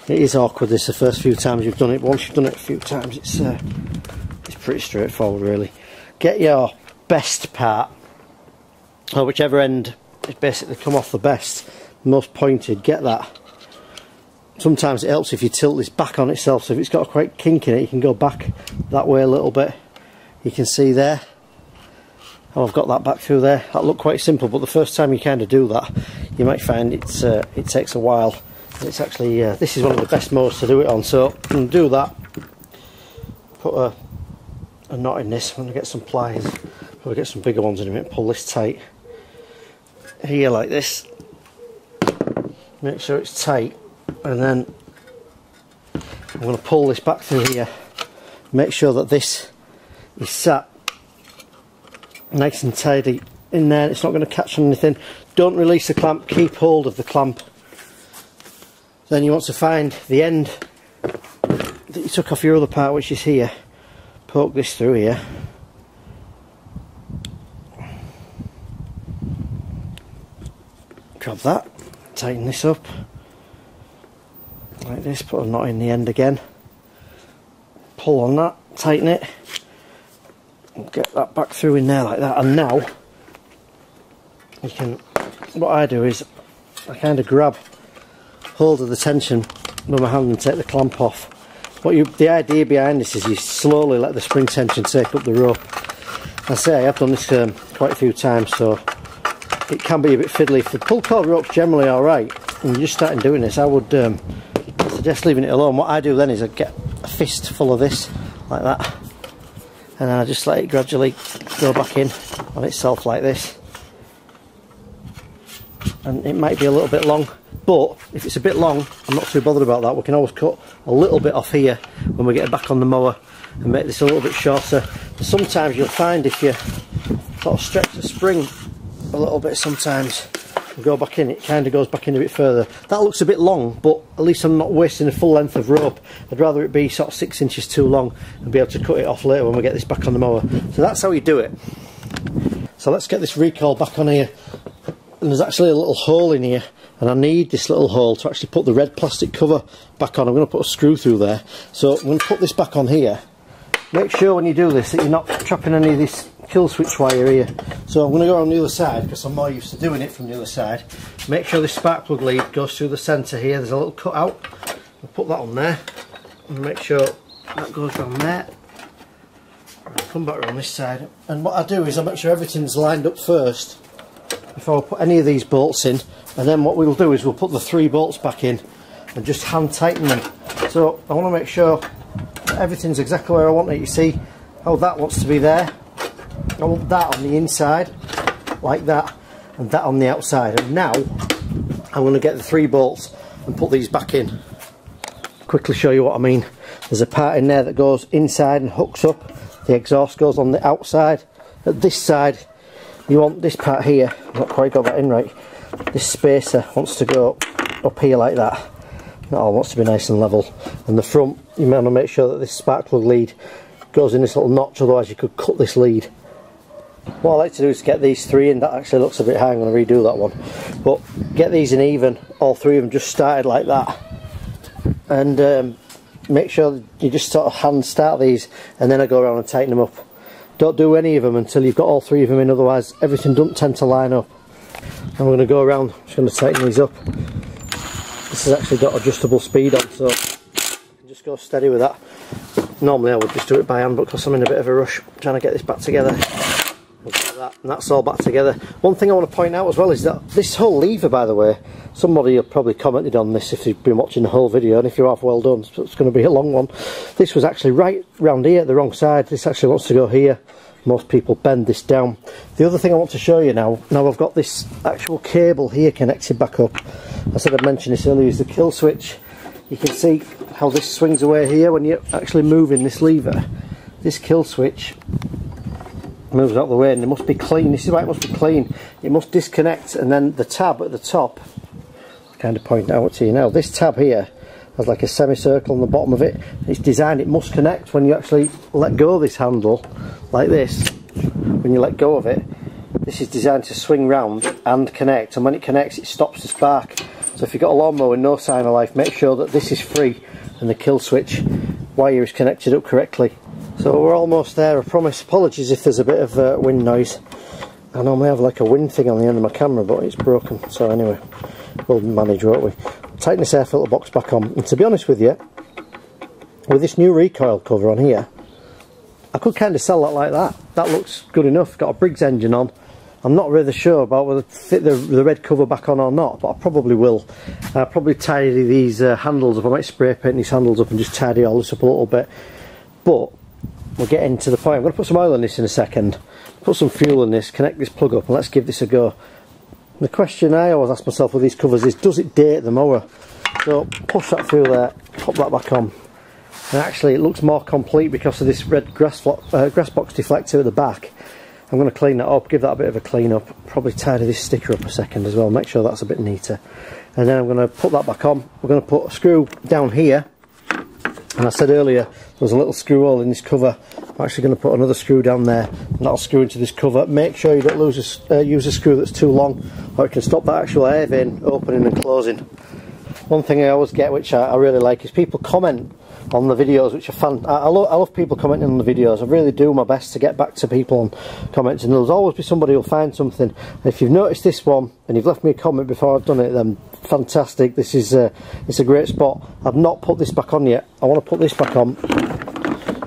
Speaker 1: it is awkward this the first few times you've done it. Once you've done it a few times it's uh, it's pretty straightforward really. Get your best part or whichever end is basically come off the best most pointed get that. Sometimes it helps if you tilt this back on itself so if it's got a quite kink in it you can go back that way a little bit. You can see there. How I've got that back through there. That looked quite simple but the first time you kind of do that you might find it's uh, it takes a while it's actually uh, this is one of the best modes to do it on so I'm do that. Put a, a knot in this I'm going to get some pliers probably get some bigger ones in a minute pull this tight. Here like this. Make sure it's tight and then I'm going to pull this back through here. Make sure that this is sat nice and tidy in there it's not going to catch on anything. Don't release the clamp keep hold of the clamp then you want to find the end that you took off your other part which is here. Poke this through here. Grab that. Tighten this up. Like this, put a knot in the end again, pull on that, tighten it, get that back through in there like that, and now you can, what I do is I kind of grab hold of the tension with my hand and take the clamp off. What you, the idea behind this is you slowly let the spring tension take up the rope. I say I've done this um, quite a few times so it can be a bit fiddly. The pull cord rope's generally alright and you're just starting doing this I would um, suggest leaving it alone. What I do then is I get a fist full of this, like that, and then I just let it gradually go back in on itself like this. And it might be a little bit long, but if it's a bit long, I'm not too bothered about that. We can always cut a little bit off here when we get it back on the mower and make this a little bit shorter. And sometimes you'll find if you sort of stretch the spring a little bit sometimes and go back in, it kind of goes back in a bit further. That looks a bit long, but at least I'm not wasting a full length of rope. I'd rather it be sort of six inches too long and be able to cut it off later when we get this back on the mower. So that's how you do it. So let's get this recoil back on here. And there's actually a little hole in here and I need this little hole to actually put the red plastic cover back on. I'm going to put a screw through there. So I'm going to put this back on here. Make sure when you do this that you're not trapping any of this kill switch wire here. So I'm going to go on the other side because I'm more used to doing it from the other side. Make sure this spark plug lead goes through the centre here. There's a little cut out. I'll put that on there and make sure that goes around there. come back around this side and what I do is I make sure everything's lined up first before I put any of these bolts in and then what we'll do is we'll put the three bolts back in and just hand tighten them. So I want to make sure everything's exactly where I want it. You see? How that wants to be there. I want that on the inside like that and that on the outside. And now I'm going to get the three bolts and put these back in. Quickly show you what I mean. There's a part in there that goes inside and hooks up. The exhaust goes on the outside. At this side you want this part here not quite got that in right this spacer wants to go up here like that all wants to be nice and level and the front you want to make sure that this spark plug lead goes in this little notch otherwise you could cut this lead what I like to do is get these three in, that actually looks a bit high, I'm going to redo that one. But get these in even, all three of them just started like that. And um, make sure you just sort of hand start these and then I go around and tighten them up. Don't do any of them until you've got all three of them in, otherwise everything doesn't tend to line up. And we're going to go around, just going to tighten these up. This has actually got adjustable speed on, so just go steady with that. Normally I would just do it by hand, but because I'm in a bit of a rush trying to get this back together, that, and that's all back together. One thing I want to point out as well is that this whole lever, by the way, somebody probably commented on this if you've been watching the whole video, and if you have, well done, so it's going to be a long one. This was actually right round here, at the wrong side. This actually wants to go here. Most people bend this down. The other thing I want to show you now, now I've got this actual cable here connected back up. I said I'd mention this earlier, is the kill switch. You can see how this swings away here when you're actually moving this lever. This kill switch moves out of the way and it must be clean. This is why it must be clean. It must disconnect and then the tab at the top, kind of point out to you now, this tab here has like a semicircle on the bottom of it. It's designed, it must connect when you actually let go of this handle like this. When you let go of it, this is designed to swing round and connect and when it connects it stops the spark. So if you've got a lawnmower with no sign of life, make sure that this is free and the kill switch wire is connected up correctly. So we're almost there, I promise. Apologies if there's a bit of uh, wind noise. I normally have like a wind thing on the end of my camera, but it's broken. So anyway, we'll manage, won't we? Tighten this air filter box back on. And to be honest with you, with this new recoil cover on here, I could kind of sell that like that. That looks good enough. Got a Briggs engine on. I'm not really sure about whether to fit the, the red cover back on or not, but I probably will. I'll probably tidy these uh, handles up. I might spray paint these handles up and just tidy all this up a little bit. But we're getting to the point. I'm going to put some oil in this in a second, put some fuel in this, connect this plug up and let's give this a go. The question I always ask myself with these covers is, does it date the mower? So push that through there, pop that back on. And actually it looks more complete because of this red grass, uh, grass box deflector at the back. I'm going to clean that up, give that a bit of a clean up, probably tidy this sticker up a second as well, make sure that's a bit neater. And then I'm going to put that back on. We're going to put a screw down here. And I said earlier, there's a little screw hole in this cover. I'm actually going to put another screw down there, and that'll screw into this cover. Make sure you don't lose a, uh, use a screw that's too long, or it can stop that actual air vane opening and closing. One thing I always get, which I, I really like, is people comment on the videos, which are fun. I, I, love, I love people commenting on the videos. I really do my best to get back to people and commenting. There'll always be somebody who'll find something. And if you've noticed this one and you've left me a comment before I've done it, then fantastic. This is uh, it's a great spot. I've not put this back on yet. I want to put this back on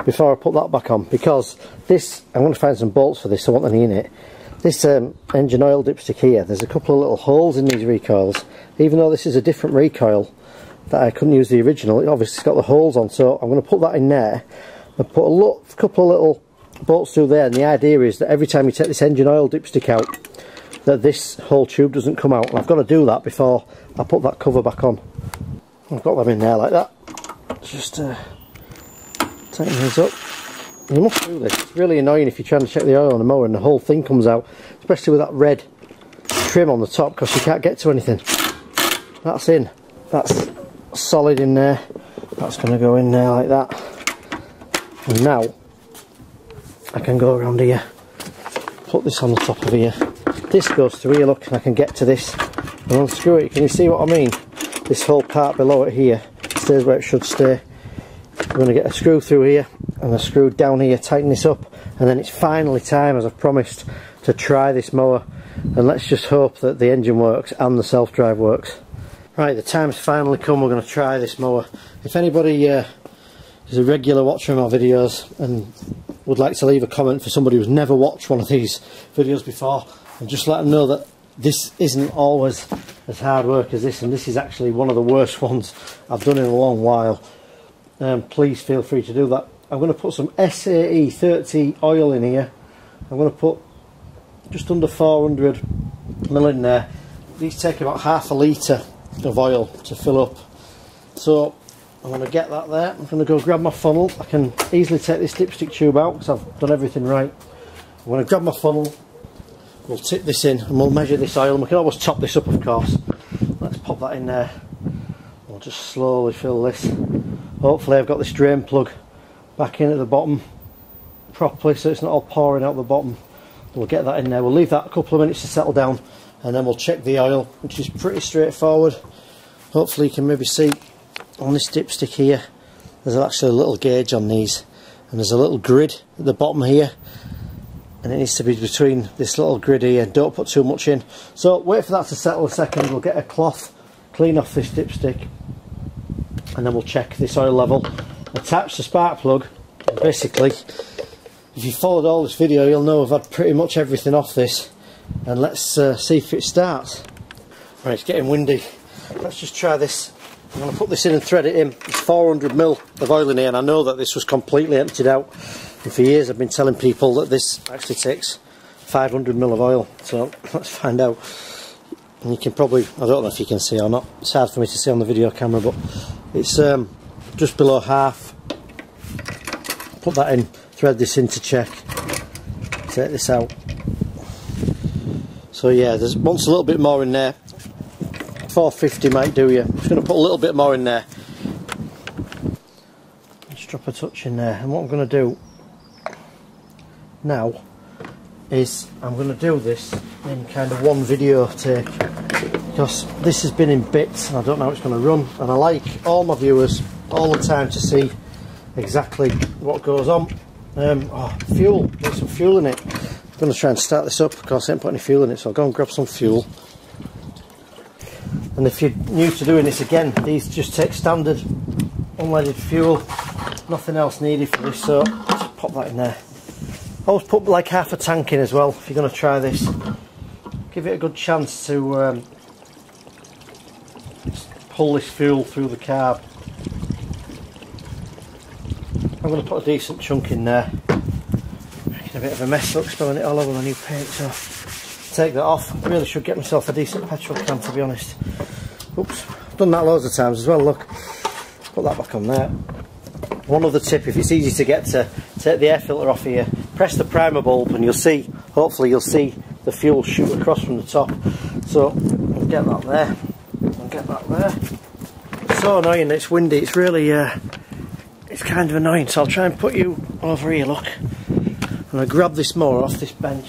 Speaker 1: before I put that back on because this I'm going to find some bolts for this. I want any in it. This um, engine oil dipstick here, there's a couple of little holes in these recoils. Even though this is a different recoil, that I couldn't use the original. It obviously got the holes on, so I'm going to put that in there and put a lot, couple of little bolts through there. And the idea is that every time you take this engine oil dipstick out, that this whole tube doesn't come out. And I've got to do that before I put that cover back on. I've got them in there like that. Just uh, tighten these up. You must do this. It's really annoying if you're trying to check the oil on a mower and the whole thing comes out, especially with that red trim on the top because you can't get to anything. That's in. That's solid in there. That's going to go in there like that. And now I can go around here put this on the top of here. This goes through here look and I can get to this. And unscrew it can you see what I mean? This whole part below it here stays where it should stay. I'm going to get a screw through here and a screw down here tighten this up and then it's finally time as I've promised to try this mower. And let's just hope that the engine works and the self-drive works Right, the time's finally come, we're going to try this mower. If anybody uh, is a regular watcher of my videos and would like to leave a comment for somebody who's never watched one of these videos before, and just let them know that this isn't always as hard work as this, and this is actually one of the worst ones I've done in a long while, um, please feel free to do that. I'm going to put some SAE 30 oil in here. I'm going to put just under 400 ml in there. These take about half a litre of oil to fill up. So I'm going to get that there. I'm going to go grab my funnel. I can easily take this dipstick tube out because I've done everything right. I'm going to grab my funnel. We'll tip this in and we'll measure this oil. And we can always top this up, of course. Let's pop that in there. We'll just slowly fill this. Hopefully I've got this drain plug back in at the bottom properly so it's not all pouring out the bottom. We'll get that in there. We'll leave that a couple of minutes to settle down and then we'll check the oil which is pretty straightforward. Hopefully you can maybe see on this dipstick here there's actually a little gauge on these and there's a little grid at the bottom here and it needs to be between this little grid here. Don't put too much in. So wait for that to settle a second. We'll get a cloth clean off this dipstick and then we'll check this oil level. Attach the spark plug basically if you followed all this video you'll know I've had pretty much everything off this and let's uh, see if it starts. Right, it's getting windy. Let's just try this. I'm going to put this in and thread it in. It's 400 mil of oil in here and I know that this was completely emptied out. And for years I've been telling people that this actually takes 500 mil of oil. So let's find out. and you can probably I don't know if you can see or not it's hard for me to see on the video camera but it's um, just below half put that in thread this in to check take this out so yeah there's wants a little bit more in there 450 might do you? I'm just going to put a little bit more in there. Just drop a touch in there and what I'm going to do now is I'm going to do this in kind of one video take because this has been in bits and I don't know how it's going to run and I like all my viewers all the time to see exactly what goes on. Um, oh, fuel, there's some fuel in it I'm going to try and start this up because I ain't put any fuel in it so I'll go and grab some fuel. And if you're new to doing this again these just take standard unleaded fuel nothing else needed for this so just pop that in there. I always put like half a tank in as well if you're going to try this. Give it a good chance to um, pull this fuel through the carb. I'm going to put a decent chunk in there a bit of a mess look spilling it all over my new paint so take that off. Really should get myself a decent petrol can to be honest. Oops done that loads of times as well look. Put that back on there. One other tip if it's easy to get to take the air filter off here press the primer bulb and you'll see hopefully you'll see the fuel shoot across from the top. So get that there. Get that there. It's so annoying it's windy. It's really uh, it's kind of annoying. So I'll try and put you over here look and I grab this more off this bench.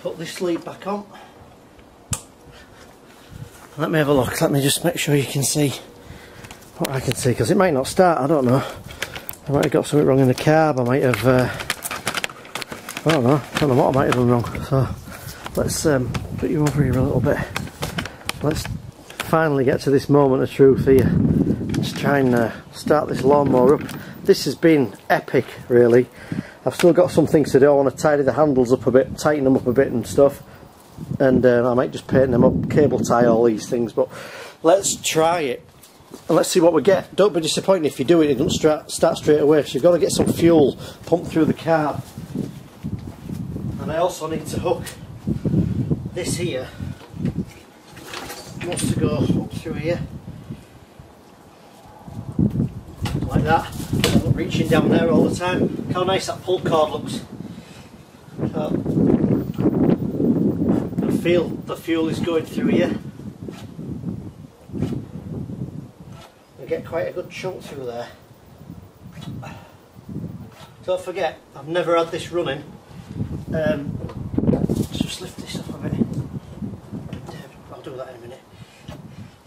Speaker 1: Put this sleeve back on. Let me have a look, let me just make sure you can see what I can see, because it might not start, I don't know. I might have got something wrong in the carb, I might have, uh, I don't know, I don't know what I might have done wrong. So, let's um, put you over here a little bit. Let's finally get to this moment of truth here. Let's try and uh, start this lawnmower up. This has been epic, really. I've still got some things to do. I want to tidy the handles up a bit, tighten them up a bit and stuff. And uh, I might just paint them up, cable tie all these things. But let's try it. And let's see what we get. Don't be disappointed if you do it, it doesn't start straight away. So you've got to get some fuel pumped through the car. And I also need to hook this here. Wants to go up through here. Like that reaching down there all the time. Look how nice that pull cord looks. So, I feel the fuel is going through here. I get quite a good chunk through there. Don't forget, I've never had this running. Um, let's just lift this up a bit. I'll do that in a minute.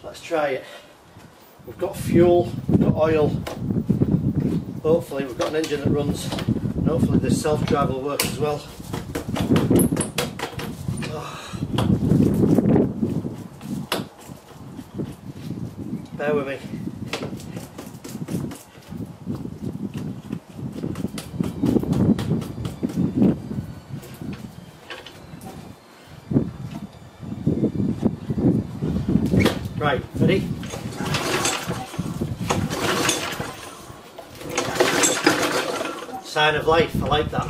Speaker 1: Let's try it. We've got fuel, we've got oil, hopefully we've got an engine that runs and hopefully the self-drive will work as well. Oh. Bear with me. Right, ready? sign of life. I like that.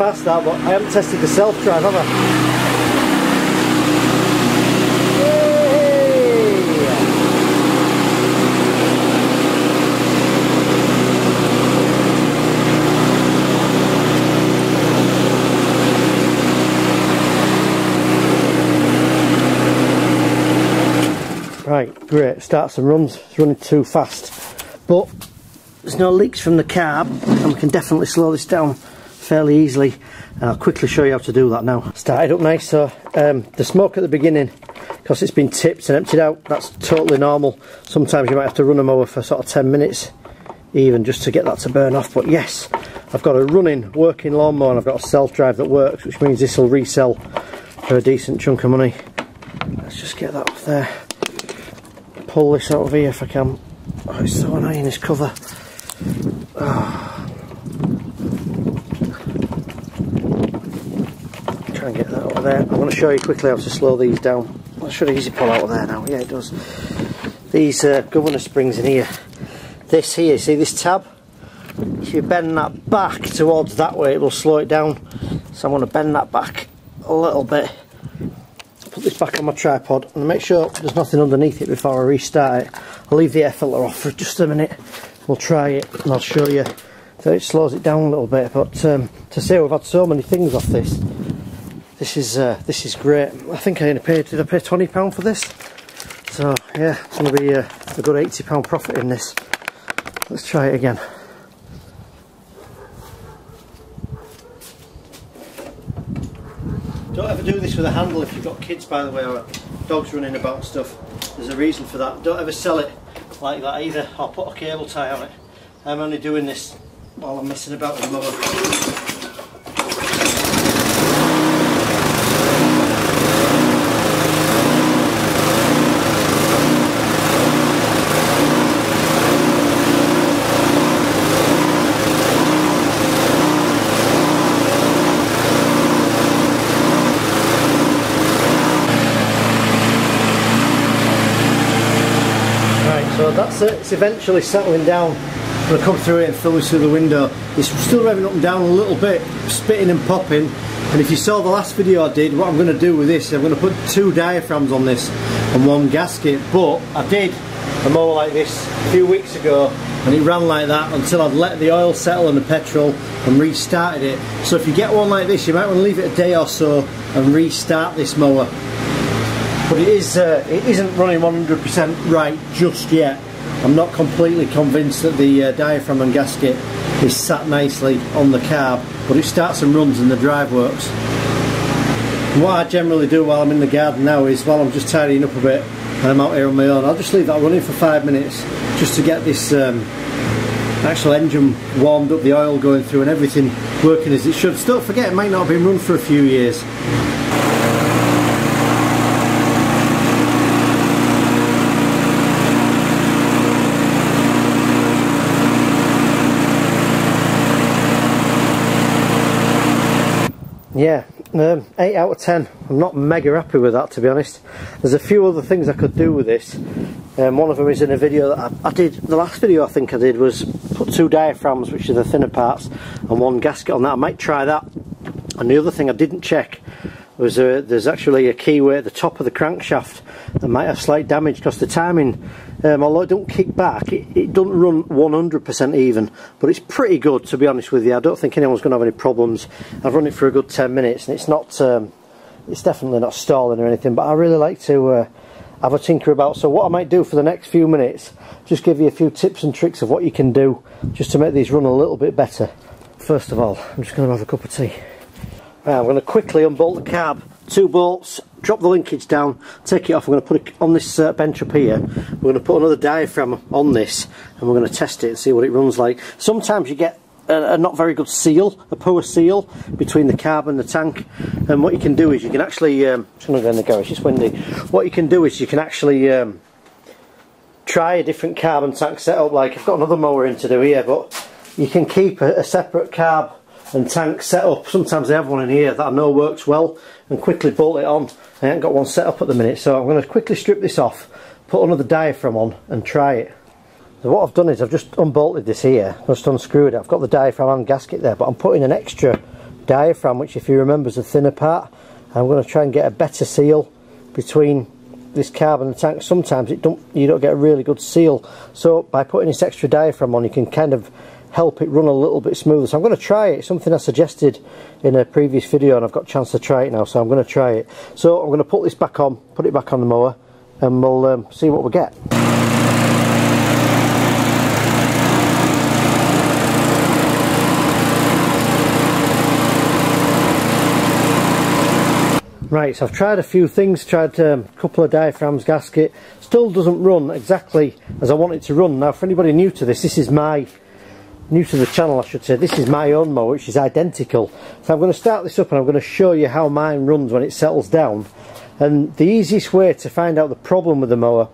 Speaker 1: Fast that, but I haven't tested the self-drive, have I? Right, great, starts and runs, it's running too fast. But there's no leaks from the carb and we can definitely slow this down fairly easily and I'll quickly show you how to do that now. Started up nice so um, the smoke at the beginning because it's been tipped and emptied out that's totally normal. Sometimes you might have to run them over for sort of 10 minutes even just to get that to burn off but yes I've got a running working lawnmower and I've got a self-drive that works which means this will resell for a decent chunk of money. Let's just get that off there pull this out of here if I can. Oh, it's so annoying this cover. Oh. Try and get that out of there. I'm going to show you quickly how to slow these down. That should easy pull out of there now. Yeah, it does. These uh, governor springs in here. This here, see this tab? If you bend that back towards that way, it will slow it down. So I'm going to bend that back a little bit put this back on my tripod and make sure there's nothing underneath it before I restart it. I'll leave the air filter off for just a minute. We'll try it and I'll show you so it slows it down a little bit. But um, to say we've had so many things off this, this is uh, this is great. I think I only paid, did I pay £20 for this? So yeah, it's to be a, a good £80 profit in this. Let's try it again. Don't ever do this with a handle if you've got kids by the way or dogs running about stuff. There's a reason for that. Don't ever sell it like that either or put a cable tie on it. I'm only doing this while I'm messing about with the. So that's it, it's eventually settling down. Going to come through here and fill this through the window. It's still revving up and down a little bit, spitting and popping. And if you saw the last video I did, what I'm going to do with this, I'm going to put two diaphragms on this and one gasket. But I did a mower like this a few weeks ago and it ran like that until I'd let the oil settle and the petrol and restarted it. So if you get one like this, you might want to leave it a day or so and restart this mower but it is uh, it isn't running 100% right just yet. I'm not completely convinced that the uh, diaphragm and gasket is sat nicely on the carb, but it starts and runs and the drive works. What I generally do while I'm in the garden now is while I'm just tidying up a bit and I'm out here on my own, I'll just leave that running for five minutes just to get this um, actual engine warmed up, the oil going through and everything working as it should. Don't forget it might not have been run for a few years. yeah um, 8 out of 10 I'm not mega happy with that to be honest. There's a few other things I could do with this. Um, one of them is in a video that I, I, did the last video I think I did was put two diaphragms which are the thinner parts and one gasket on that. I might try that. And the other thing I didn't check was uh, there's actually a keyway at the top of the crankshaft that might have slight damage because the timing um, although it don't kick back it, it doesn't run 100% even but it's pretty good to be honest with you. I don't think anyone's going to have any problems. I've run it for a good 10 minutes and it's not um, it's definitely not stalling or anything but I really like to uh, have a tinker about. So what I might do for the next few minutes just give you a few tips and tricks of what you can do just to make these run a little bit better. First of all I'm just going to have a cup of tea. Right, I'm going to quickly unbolt the carb, two bolts, drop the linkage down, take it off, I'm going to put it on this uh, bench up here, we're going to put another diaphragm on this and we're going to test it and see what it runs like. Sometimes you get a, a not very good seal, a poor seal between the carb and the tank and what you can do is you can actually, um, I'm going to go in the garage, it's windy, what you can do is you can actually um, try a different carb and tank setup like I've got another mower in to do here but you can keep a, a separate carb and tank set up. Sometimes they have one in here that I know works well and quickly bolt it on. I haven't got one set up at the minute so I'm going to quickly strip this off, put another diaphragm on and try it. So what I've done is I've just unbolted this here, just unscrewed it. I've got the diaphragm and gasket there but I'm putting an extra diaphragm which if you remember is the thinner part I'm going to try and get a better seal between this carb and the tank sometimes it don't you don't get a really good seal so by putting this extra diaphragm on you can kind of help it run a little bit smoother. So I'm going to try it. Something I suggested in a previous video and I've got a chance to try it now so I'm going to try it. So I'm going to put this back on put it back on the mower and we'll um, see what we get. Right, so I've tried a few things, tried um, a couple of diaphragms, gasket, still doesn't run exactly as I want it to run. Now for anybody new to this, this is my, new to the channel I should say, this is my own mower which is identical. So I'm going to start this up and I'm going to show you how mine runs when it settles down. And the easiest way to find out the problem with the mower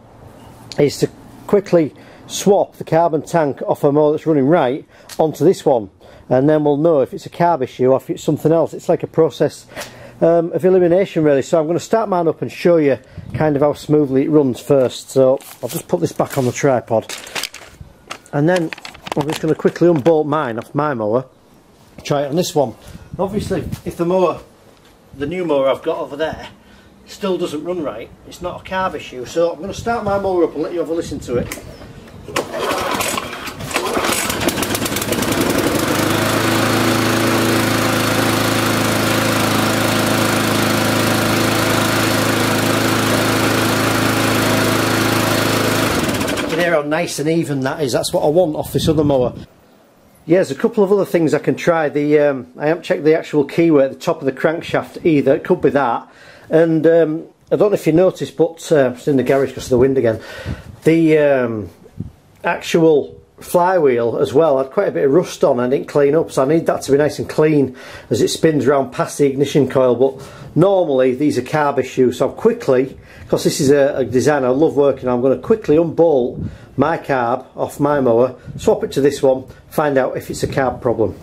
Speaker 1: is to quickly swap the carb and tank off a mower that's running right onto this one and then we'll know if it's a carb issue or if it's something else. It's like a process um, of elimination really so I'm going to start mine up and show you kind of how smoothly it runs first so I'll just put this back on the tripod and then I'm just going to quickly unbolt mine off my mower. Try it on this one. Obviously if the mower the new mower I've got over there still doesn't run right it's not a carb issue. So I'm going to start my mower up and let you have a listen to it how nice and even that is. That's what I want off this other mower. Yeah, there's a couple of other things I can try. The um, I haven't checked the actual keyway at the top of the crankshaft either. It could be that. And um, I don't know if you noticed, but uh, it's in the garage because of the wind again. The um, actual flywheel as well had quite a bit of rust on and didn't clean up so I need that to be nice and clean as it spins around past the ignition coil but normally these are carb issues so I'm quickly because this is a, a design I love working on I'm going to quickly unbolt my carb off my mower, swap it to this one, find out if it's a carb problem.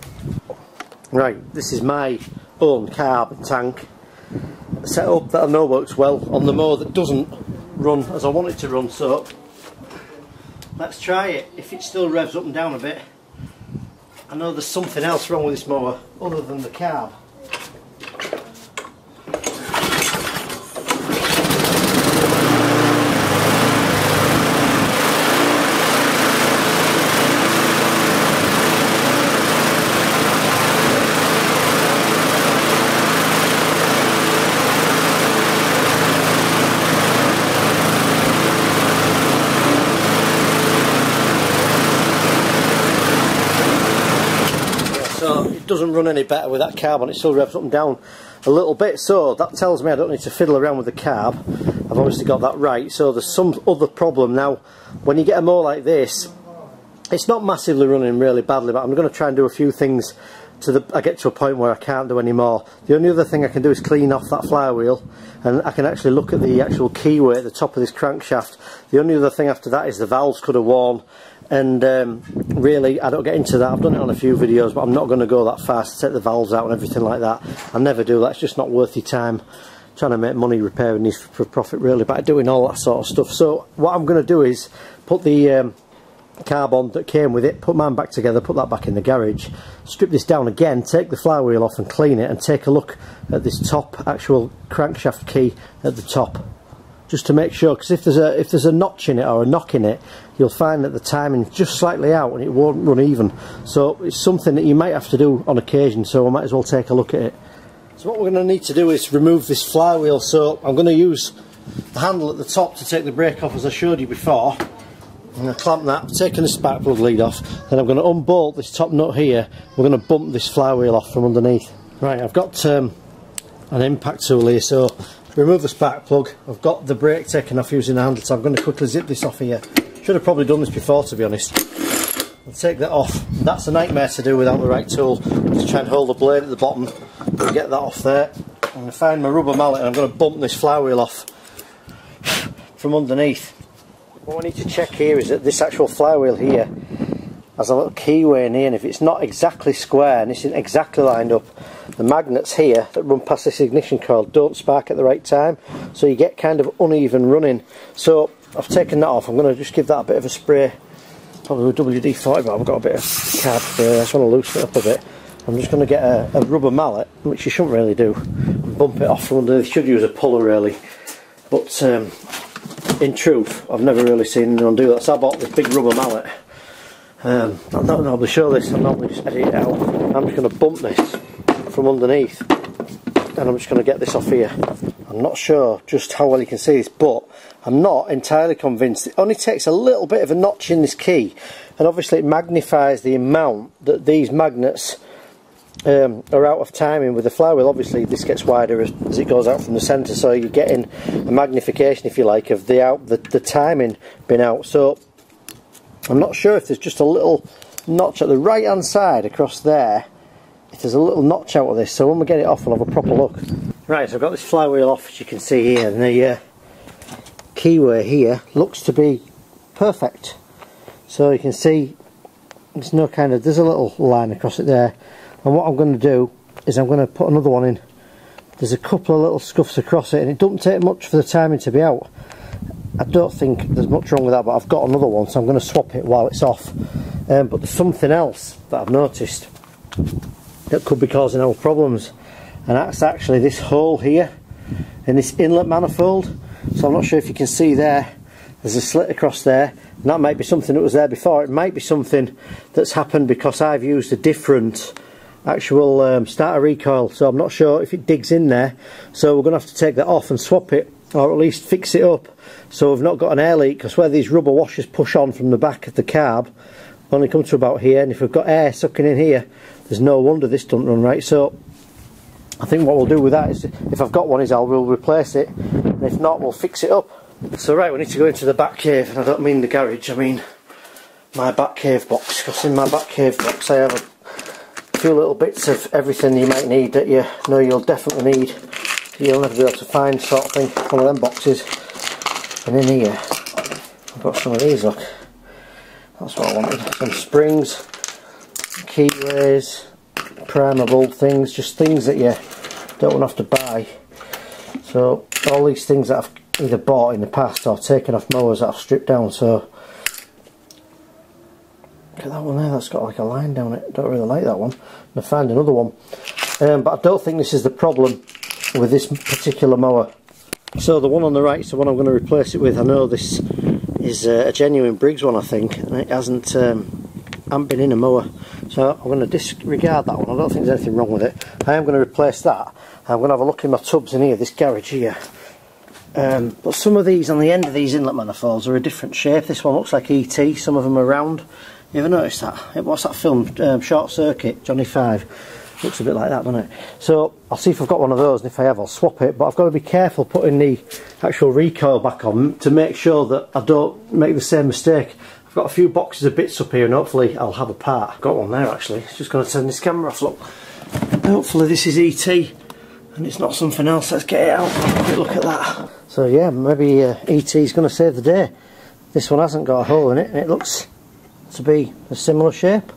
Speaker 1: Right, this is my own carb tank set up that I know works well on the mower that doesn't run as I want it to run so let's try it if it still revs up and down a bit I know there's something else wrong with this mower other than the carb doesn't run any better with that carb on it still revs up and down a little bit. So that tells me I don't need to fiddle around with the carb I've obviously got that right. So there's some other problem. Now when you get a mower like this it's not massively running really badly but I'm going to try and do a few things to the I get to a point where I can't do any more. The only other thing I can do is clean off that flywheel and I can actually look at the actual keyway at the top of this crankshaft. The only other thing after that is the valves could have worn and um, really I don't get into that. I've done it on a few videos but I'm not going to go that fast take the valves out and everything like that. I never do that's just not worth your time trying to make money repairing these for profit really by doing all that sort of stuff. So what I'm going to do is put the um, carbon that came with it put mine back together put that back in the garage strip this down again take the flywheel off and clean it and take a look at this top actual crankshaft key at the top. Just to make sure because if there's a if there's a notch in it or a knock in it you'll find that the timing's just slightly out and it won't run even. So it's something that you might have to do on occasion so I might as well take a look at it. So what we're going to need to do is remove this flywheel. So I'm going to use the handle at the top to take the brake off as I showed you before. I'm going to clamp that, taking the spark plug lead off. Then I'm going to unbolt this top nut here. We're going to bump this flywheel off from underneath. Right I've got um, an impact tool here so remove the spark plug. I've got the brake taken off using the handle so I'm going to quickly zip this off here should have probably done this before to be honest. I'll take that off. That's a nightmare to do without the right tool. Just try and hold the blade at the bottom and get that off there. I'm going to find my rubber mallet and I'm going to bump this flywheel off from underneath. What I need to check here is that this actual flywheel here has a little keyway in here and if it's not exactly square and it's not exactly lined up the magnets here that run past this ignition coil don't spark at the right time so you get kind of uneven running so I've taken that off. I'm going to just give that a bit of a spray. Probably with WD-40, but I've got a bit of carb spray. I just want to loosen it up a bit. I'm just going to get a, a, rubber mallet, which you shouldn't really do, and bump it off from under. You should use a puller really, but um, in truth, I've never really seen anyone do that. So I bought this big rubber mallet. Um, I'm not normally show this, I'm normally just edit it out. I'm just going to bump this from underneath, and I'm just going to get this off here. I'm not sure just how well you can see this, but I'm not entirely convinced. It only takes a little bit of a notch in this key, and obviously it magnifies the amount that these magnets um, are out of timing with the flywheel. Obviously this gets wider as, as it goes out from the centre so you're getting a magnification if you like of the out the, the timing being out. So I'm not sure if there's just a little notch at the right hand side across there. If there's a little notch out of this so when we get it off we'll have a proper look. Right so I've got this flywheel off as you can see here and the uh, keyway here looks to be perfect. So you can see there's no kind of there's a little line across it there. And what I'm going to do is I'm going to put another one in. There's a couple of little scuffs across it and it doesn't take much for the timing to be out. I don't think there's much wrong with that but I've got another one so I'm going to swap it while it's off. Um, but there's something else that I've noticed that could be causing our problems. And that's actually this hole here in this inlet manifold so I'm not sure if you can see there there's a slit across there and that might be something that was there before. It might be something that's happened because I've used a different actual um, starter recoil. So I'm not sure if it digs in there. So we're going to have to take that off and swap it or at least fix it up so we've not got an air leak. Because where these rubber washers push on from the back of the carb only come to about here and if we've got air sucking in here there's no wonder this doesn't run right. So I think what we'll do with that is if I've got one is I'll we'll replace it. And if not we'll fix it up. So right we need to go into the back cave and I don't mean the garage I mean my back cave box because in my back cave box I have a few little bits of everything you might need that you know you'll definitely need. You'll never be able to find sort of thing. One of them boxes. And in here I've got some of these look. That's what I wanted. Some springs keyways primable things just things that you don't want to have to buy so all these things that I've either bought in the past or taken off mowers that I've stripped down so Look at that one there, that's got like a line down it. Don't really like that one. I found another one. Um, but I don't think this is the problem with this particular mower. So the one on the right is the one I'm going to replace it with. I know this is uh, a genuine Briggs one I think and it hasn't um, hasn't been in a mower so I'm going to disregard that one I don't think there's anything wrong with it I am going to replace that I'm going to have a look in my tubs in here this garage here um, but some of these on the end of these inlet manifolds are a different shape this one looks like ET some of them are round you ever noticed that? What's that film? Um, Short Circuit, Johnny Five. Looks a bit like that, doesn't it? So I'll see if I've got one of those, and if I have, I'll swap it. But I've got to be careful putting the actual recoil back on to make sure that I don't make the same mistake. I've got a few boxes of bits up here, and hopefully I'll have a part. I've got one there actually. Just going to turn this camera off. Look. Hopefully this is ET, and it's not something else. Let's get it out. Look at that. So yeah, maybe uh, ET is going to save the day. This one hasn't got a hole in it, and it looks to be a similar shape.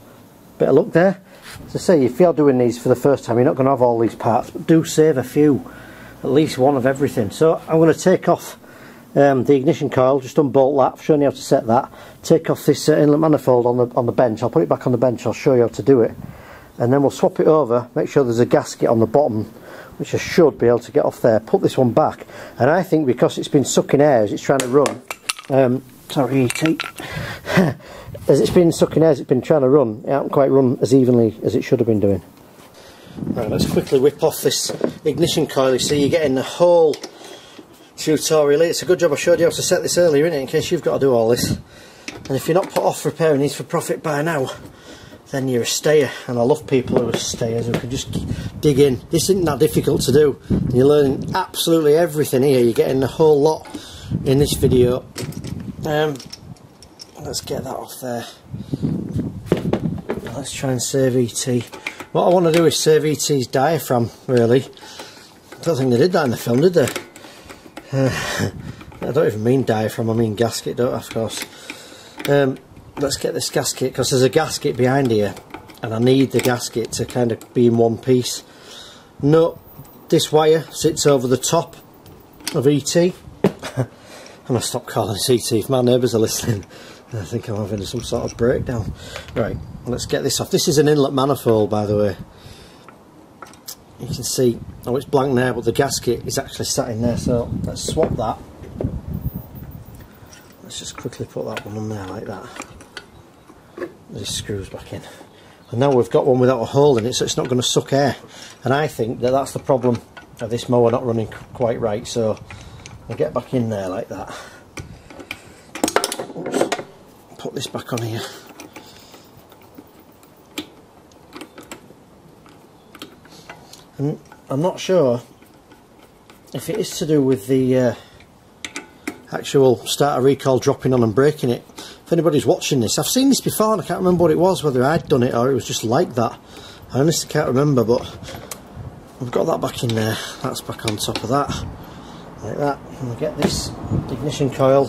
Speaker 1: Bit of luck there. As I say, if you're doing these for the first time, you're not going to have all these parts, but do save a few, at least one of everything. So I'm going to take off um, the ignition coil, just unbolt that, I've shown you how to set that. Take off this uh, inlet manifold on the, on the bench, I'll put it back on the bench, I'll show you how to do it. And then we'll swap it over, make sure there's a gasket on the bottom, which I should be able to get off there, put this one back. And I think because it's been sucking air as it's trying to run, um, sorry as it's been sucking air, as it's been trying to run, it hasn't quite run as evenly as it should have been doing. Right, let's quickly whip off this ignition coil. You see, you're getting the whole tutorial. It's a good job I showed you how to set this earlier, isn't it, in case you've got to do all this. And if you're not put off repairing these for profit by now, then you're a stayer. And I love people who are stayers who can just dig in. This isn't that difficult to do. You're learning absolutely everything here. You're getting a whole lot in this video. Um, let's get that off there let's try and save ET what I want to do is save ET's diaphragm really I don't think they did that in the film did they uh, I don't even mean diaphragm I mean gasket don't I of course um, let's get this gasket because there's a gasket behind here and I need the gasket to kind of be in one piece no this wire sits over the top of ET I'm going to stop calling it ET if my neighbours are listening I think I'm having some sort of breakdown. Right, let's get this off. This is an inlet manifold, by the way. you can see oh it's blank there but the gasket is actually sat in there so let's swap that let's just quickly put that one on there like that. This screws back in. And now we've got one without a hole in it so it's not going to suck air. And I think that that's the problem of this mower not running quite right so I'll get back in there like that. Oops. put this back on here. And I'm not sure if it is to do with the uh, actual starter recoil dropping on and breaking it. If anybody's watching this I've seen this before and I can't remember what it was whether I'd done it or it was just like that. I honestly can't remember but we've got that back in there. That's back on top of that. Like that. And we get this ignition coil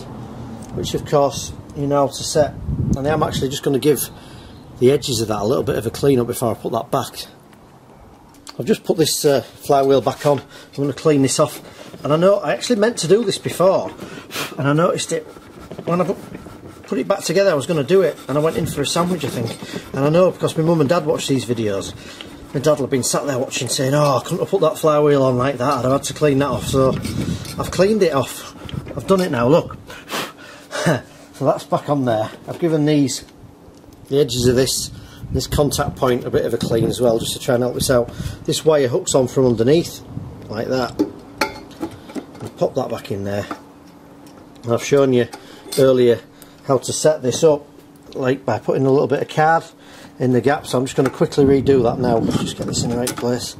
Speaker 1: which of course you know to set. And I'm actually just going to give the edges of that a little bit of a clean up before I put that back. I've just put this uh, flywheel back on. I'm going to clean this off. And I know I actually meant to do this before, and I noticed it when I put it back together. I was going to do it, and I went in for a sandwich, I think. And I know because my mum and dad watch these videos. My dad will have been sat there watching, saying, "Oh, I couldn't have put that flywheel on like that. I'd have had to clean that off." So I've cleaned it off. I've done it now. Look. so that's back on there. I've given these the edges of this this contact point a bit of a clean as well just to try and help this out this wire hooks on from underneath like that pop that back in there. And I've shown you earlier how to set this up like by putting a little bit of card in the gap. So I'm just going to quickly redo that now. Just get this in the right place.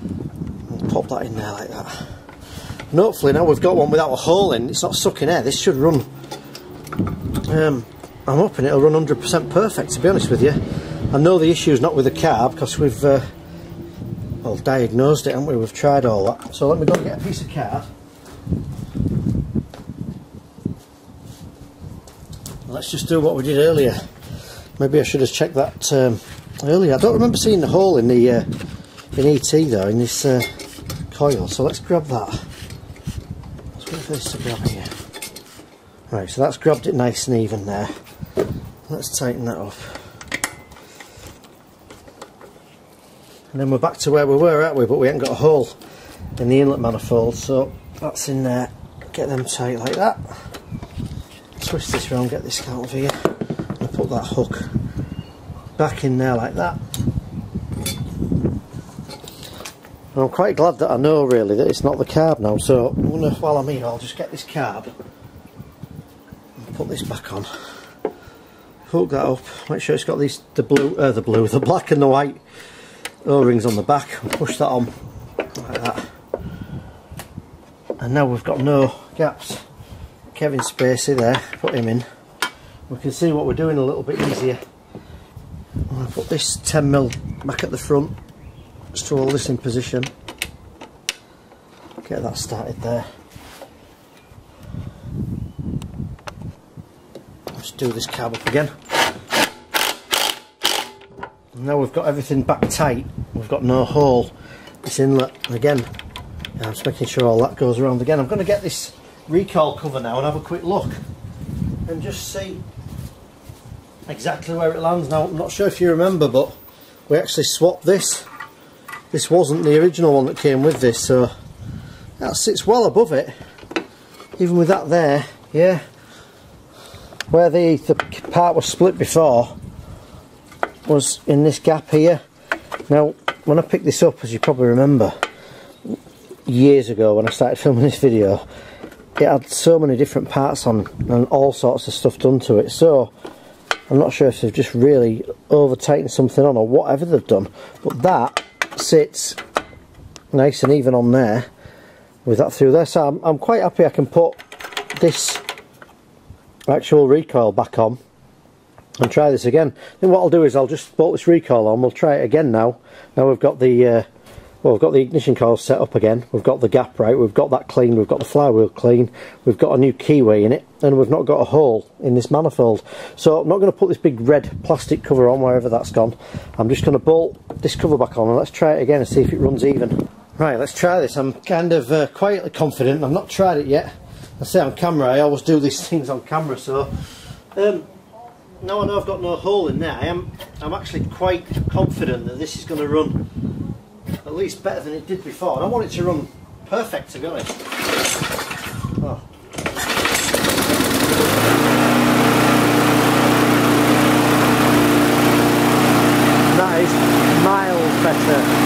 Speaker 1: And pop that in there like that. And hopefully now we've got one without a hole in it's not sucking air this should run. Um, I'm hoping it'll run 100% perfect to be honest with you. I know the issue is not with the carb because we've uh, well diagnosed it haven't we? We've tried all that. So let me go and get a piece of card let's just do what we did earlier. Maybe I should have checked that um, earlier. I don't remember seeing the hole in the uh, in ET though in this uh, coil so let's grab that. Let's wait for this to grab here. Right so that's grabbed it nice and even there. Let's tighten that up. And then we're back to where we were aren't we? But we haven't got a hole in the inlet manifold so that's in there. Get them tight like that twist this around get this out of here and put that hook back in there like that and I'm quite glad that I know really that it's not the carb now so while I'm here I'll just get this carb and put this back on hook that up, make sure it's got these the blue, uh, the blue, the black and the white O-rings on the back and push that on like that. And now we've got no gaps. Kevin Spacey there, put him in. We can see what we're doing a little bit easier. I'm going to put this 10mm back at the front just to hold this in position. Get that started there. Let's do this cab up again now we've got everything back tight we've got no hole this inlet again I'm just making sure all that goes around again I'm going to get this recoil cover now and have a quick look. And just see exactly where it lands now. I'm not sure if you remember but we actually swapped this. This wasn't the original one that came with this so that sits well above it. Even with that there yeah. Where the, the part was split before was in this gap here. Now, when I picked this up, as you probably remember, years ago when I started filming this video, it had so many different parts on and all sorts of stuff done to it. So, I'm not sure if they've just really over tightened something on or whatever they've done. But that sits nice and even on there with that through there. So I'm, I'm quite happy I can put this actual recoil back on and try this again. Then what I'll do is I'll just bolt this recoil on, we'll try it again now. Now we've got the uh, well, we've got the ignition coil set up again, we've got the gap right, we've got that clean, we've got the flywheel clean, we've got a new keyway in it, and we've not got a hole in this manifold. So I'm not going to put this big red plastic cover on wherever that's gone. I'm just going to bolt this cover back on and let's try it again and see if it runs even. Right, let's try this. I'm kind of uh, quietly confident, I've not tried it yet. I say on camera, I always do these things on camera, so... Um, now I know I've got no hole in there, I am, I'm actually quite confident that this is going to run at least better than it did before. I want it to run perfect to be honest. Oh. That is miles better.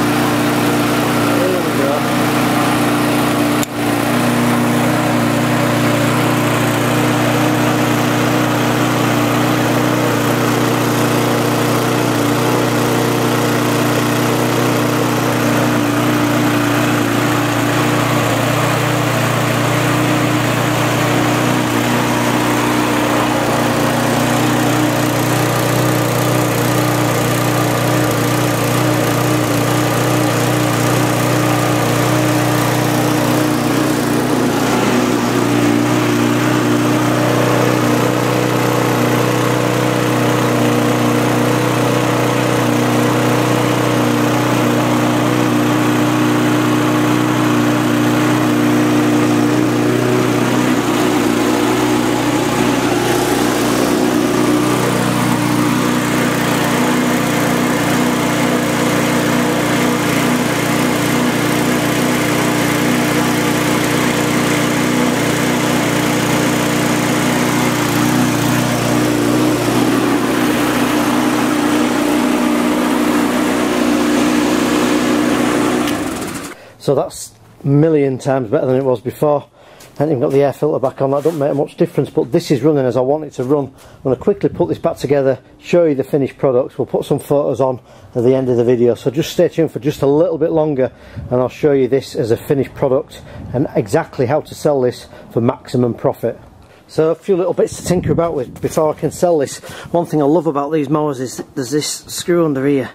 Speaker 1: So that's a million times better than it was before. I haven't even got the air filter back on, that doesn't make much difference, but this is running as I want it to run. I'm going to quickly put this back together, show you the finished products, we'll put some photos on at the end of the video, so just stay tuned for just a little bit longer and I'll show you this as a finished product and exactly how to sell this for maximum profit. So a few little bits to tinker about with before I can sell this. One thing I love about these mowers is there's this screw under here.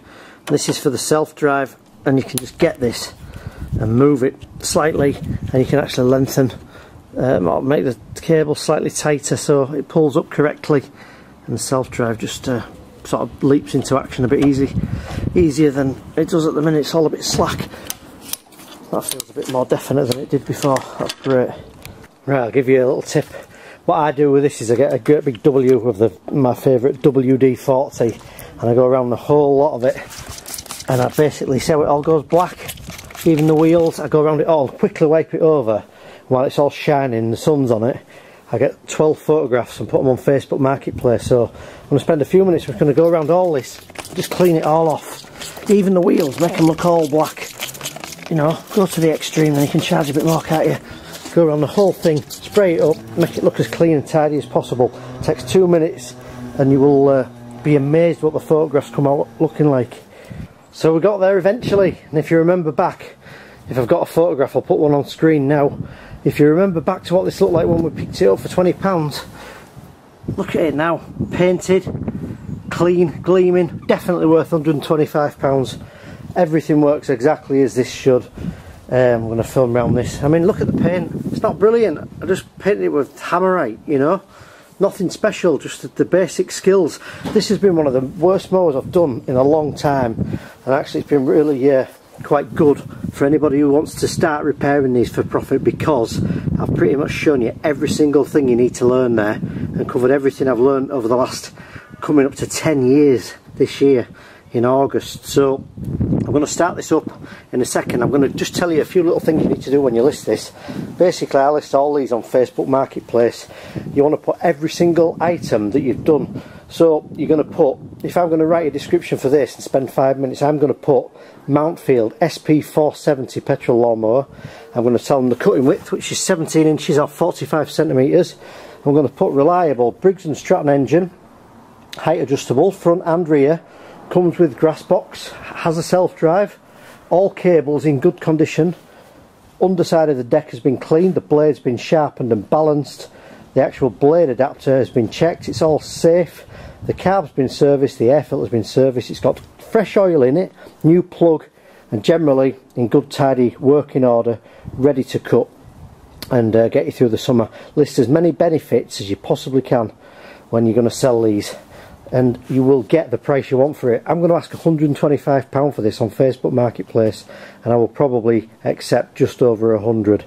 Speaker 1: This is for the self-drive and you can just get this and move it slightly and you can actually lengthen um, or make the cable slightly tighter so it pulls up correctly and the self-drive just uh, sort of leaps into action a bit easy easier than it does at the minute. It's all a bit slack. That feels a bit more definite than it did before. That's great. Right I'll give you a little tip. What I do with this is I get a great big W of the my favourite WD-40 and I go around the whole lot of it and I basically how it all goes black even the wheels, I go around it all, quickly wipe it over while it's all shining, the sun's on it. I get 12 photographs and put them on Facebook Marketplace. So I'm going to spend a few minutes, we're going to go around all this, just clean it all off. Even the wheels, make them look all black. You know, go to the extreme, then you can charge a bit more, can't you? Go around the whole thing, spray it up, make it look as clean and tidy as possible. It takes two minutes and you will uh, be amazed what the photographs come out looking like. So we got there eventually, and if you remember back, if I've got a photograph, I'll put one on screen now. If you remember back to what this looked like when we picked it up for £20, look at it now, painted, clean, gleaming, definitely worth £125. Everything works exactly as this should. Um, I'm going to film around this. I mean, look at the paint. It's not brilliant. I just painted it with Hammerite, you know nothing special just the basic skills. This has been one of the worst mowers I've done in a long time. And actually it's been really uh, quite good for anybody who wants to start repairing these for profit because I've pretty much shown you every single thing you need to learn there and covered everything I've learned over the last coming up to 10 years this year in August. So I'm going to start this up in a second. I'm going to just tell you a few little things you need to do when you list this. Basically, I list all these on Facebook Marketplace. You want to put every single item that you've done. So you're going to put, if I'm going to write a description for this and spend five minutes, I'm going to put Mountfield SP470 petrol lawnmower. I'm going to tell them the cutting width, which is 17 inches or 45 centimetres. I'm going to put reliable Briggs & Stratton engine, height adjustable, front and rear, comes with grass box has a self-drive all cables in good condition. Underside of the deck has been cleaned the blade's been sharpened and balanced the actual blade adapter has been checked it's all safe the carb's been serviced the air filter's been serviced it's got fresh oil in it new plug and generally in good tidy working order ready to cut and uh, get you through the summer. List as many benefits as you possibly can when you're going to sell these and you will get the price you want for it. I'm going to ask £125 for this on Facebook Marketplace and I will probably accept just over hundred.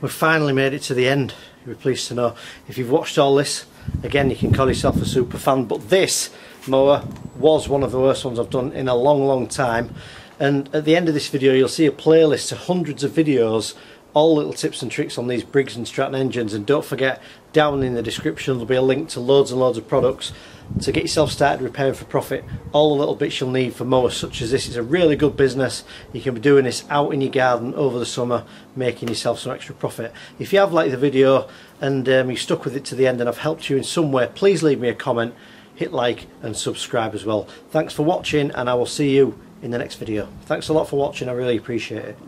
Speaker 1: We've finally made it to the end, you'll be pleased to know. If you've watched all this, again you can call yourself a super fan, but this mower was one of the worst ones I've done in a long long time and at the end of this video you'll see a playlist of hundreds of videos all little tips and tricks on these Briggs and Stratton engines and don't forget down in the description there'll be a link to loads and loads of products to get yourself started repairing for profit. All the little bits you'll need for mowers such as this. Is a really good business. You can be doing this out in your garden over the summer making yourself some extra profit. If you have liked the video and um, you stuck with it to the end and I've helped you in some way please leave me a comment hit like and subscribe as well. Thanks for watching and I will see you in the next video. Thanks a lot for watching. I really appreciate it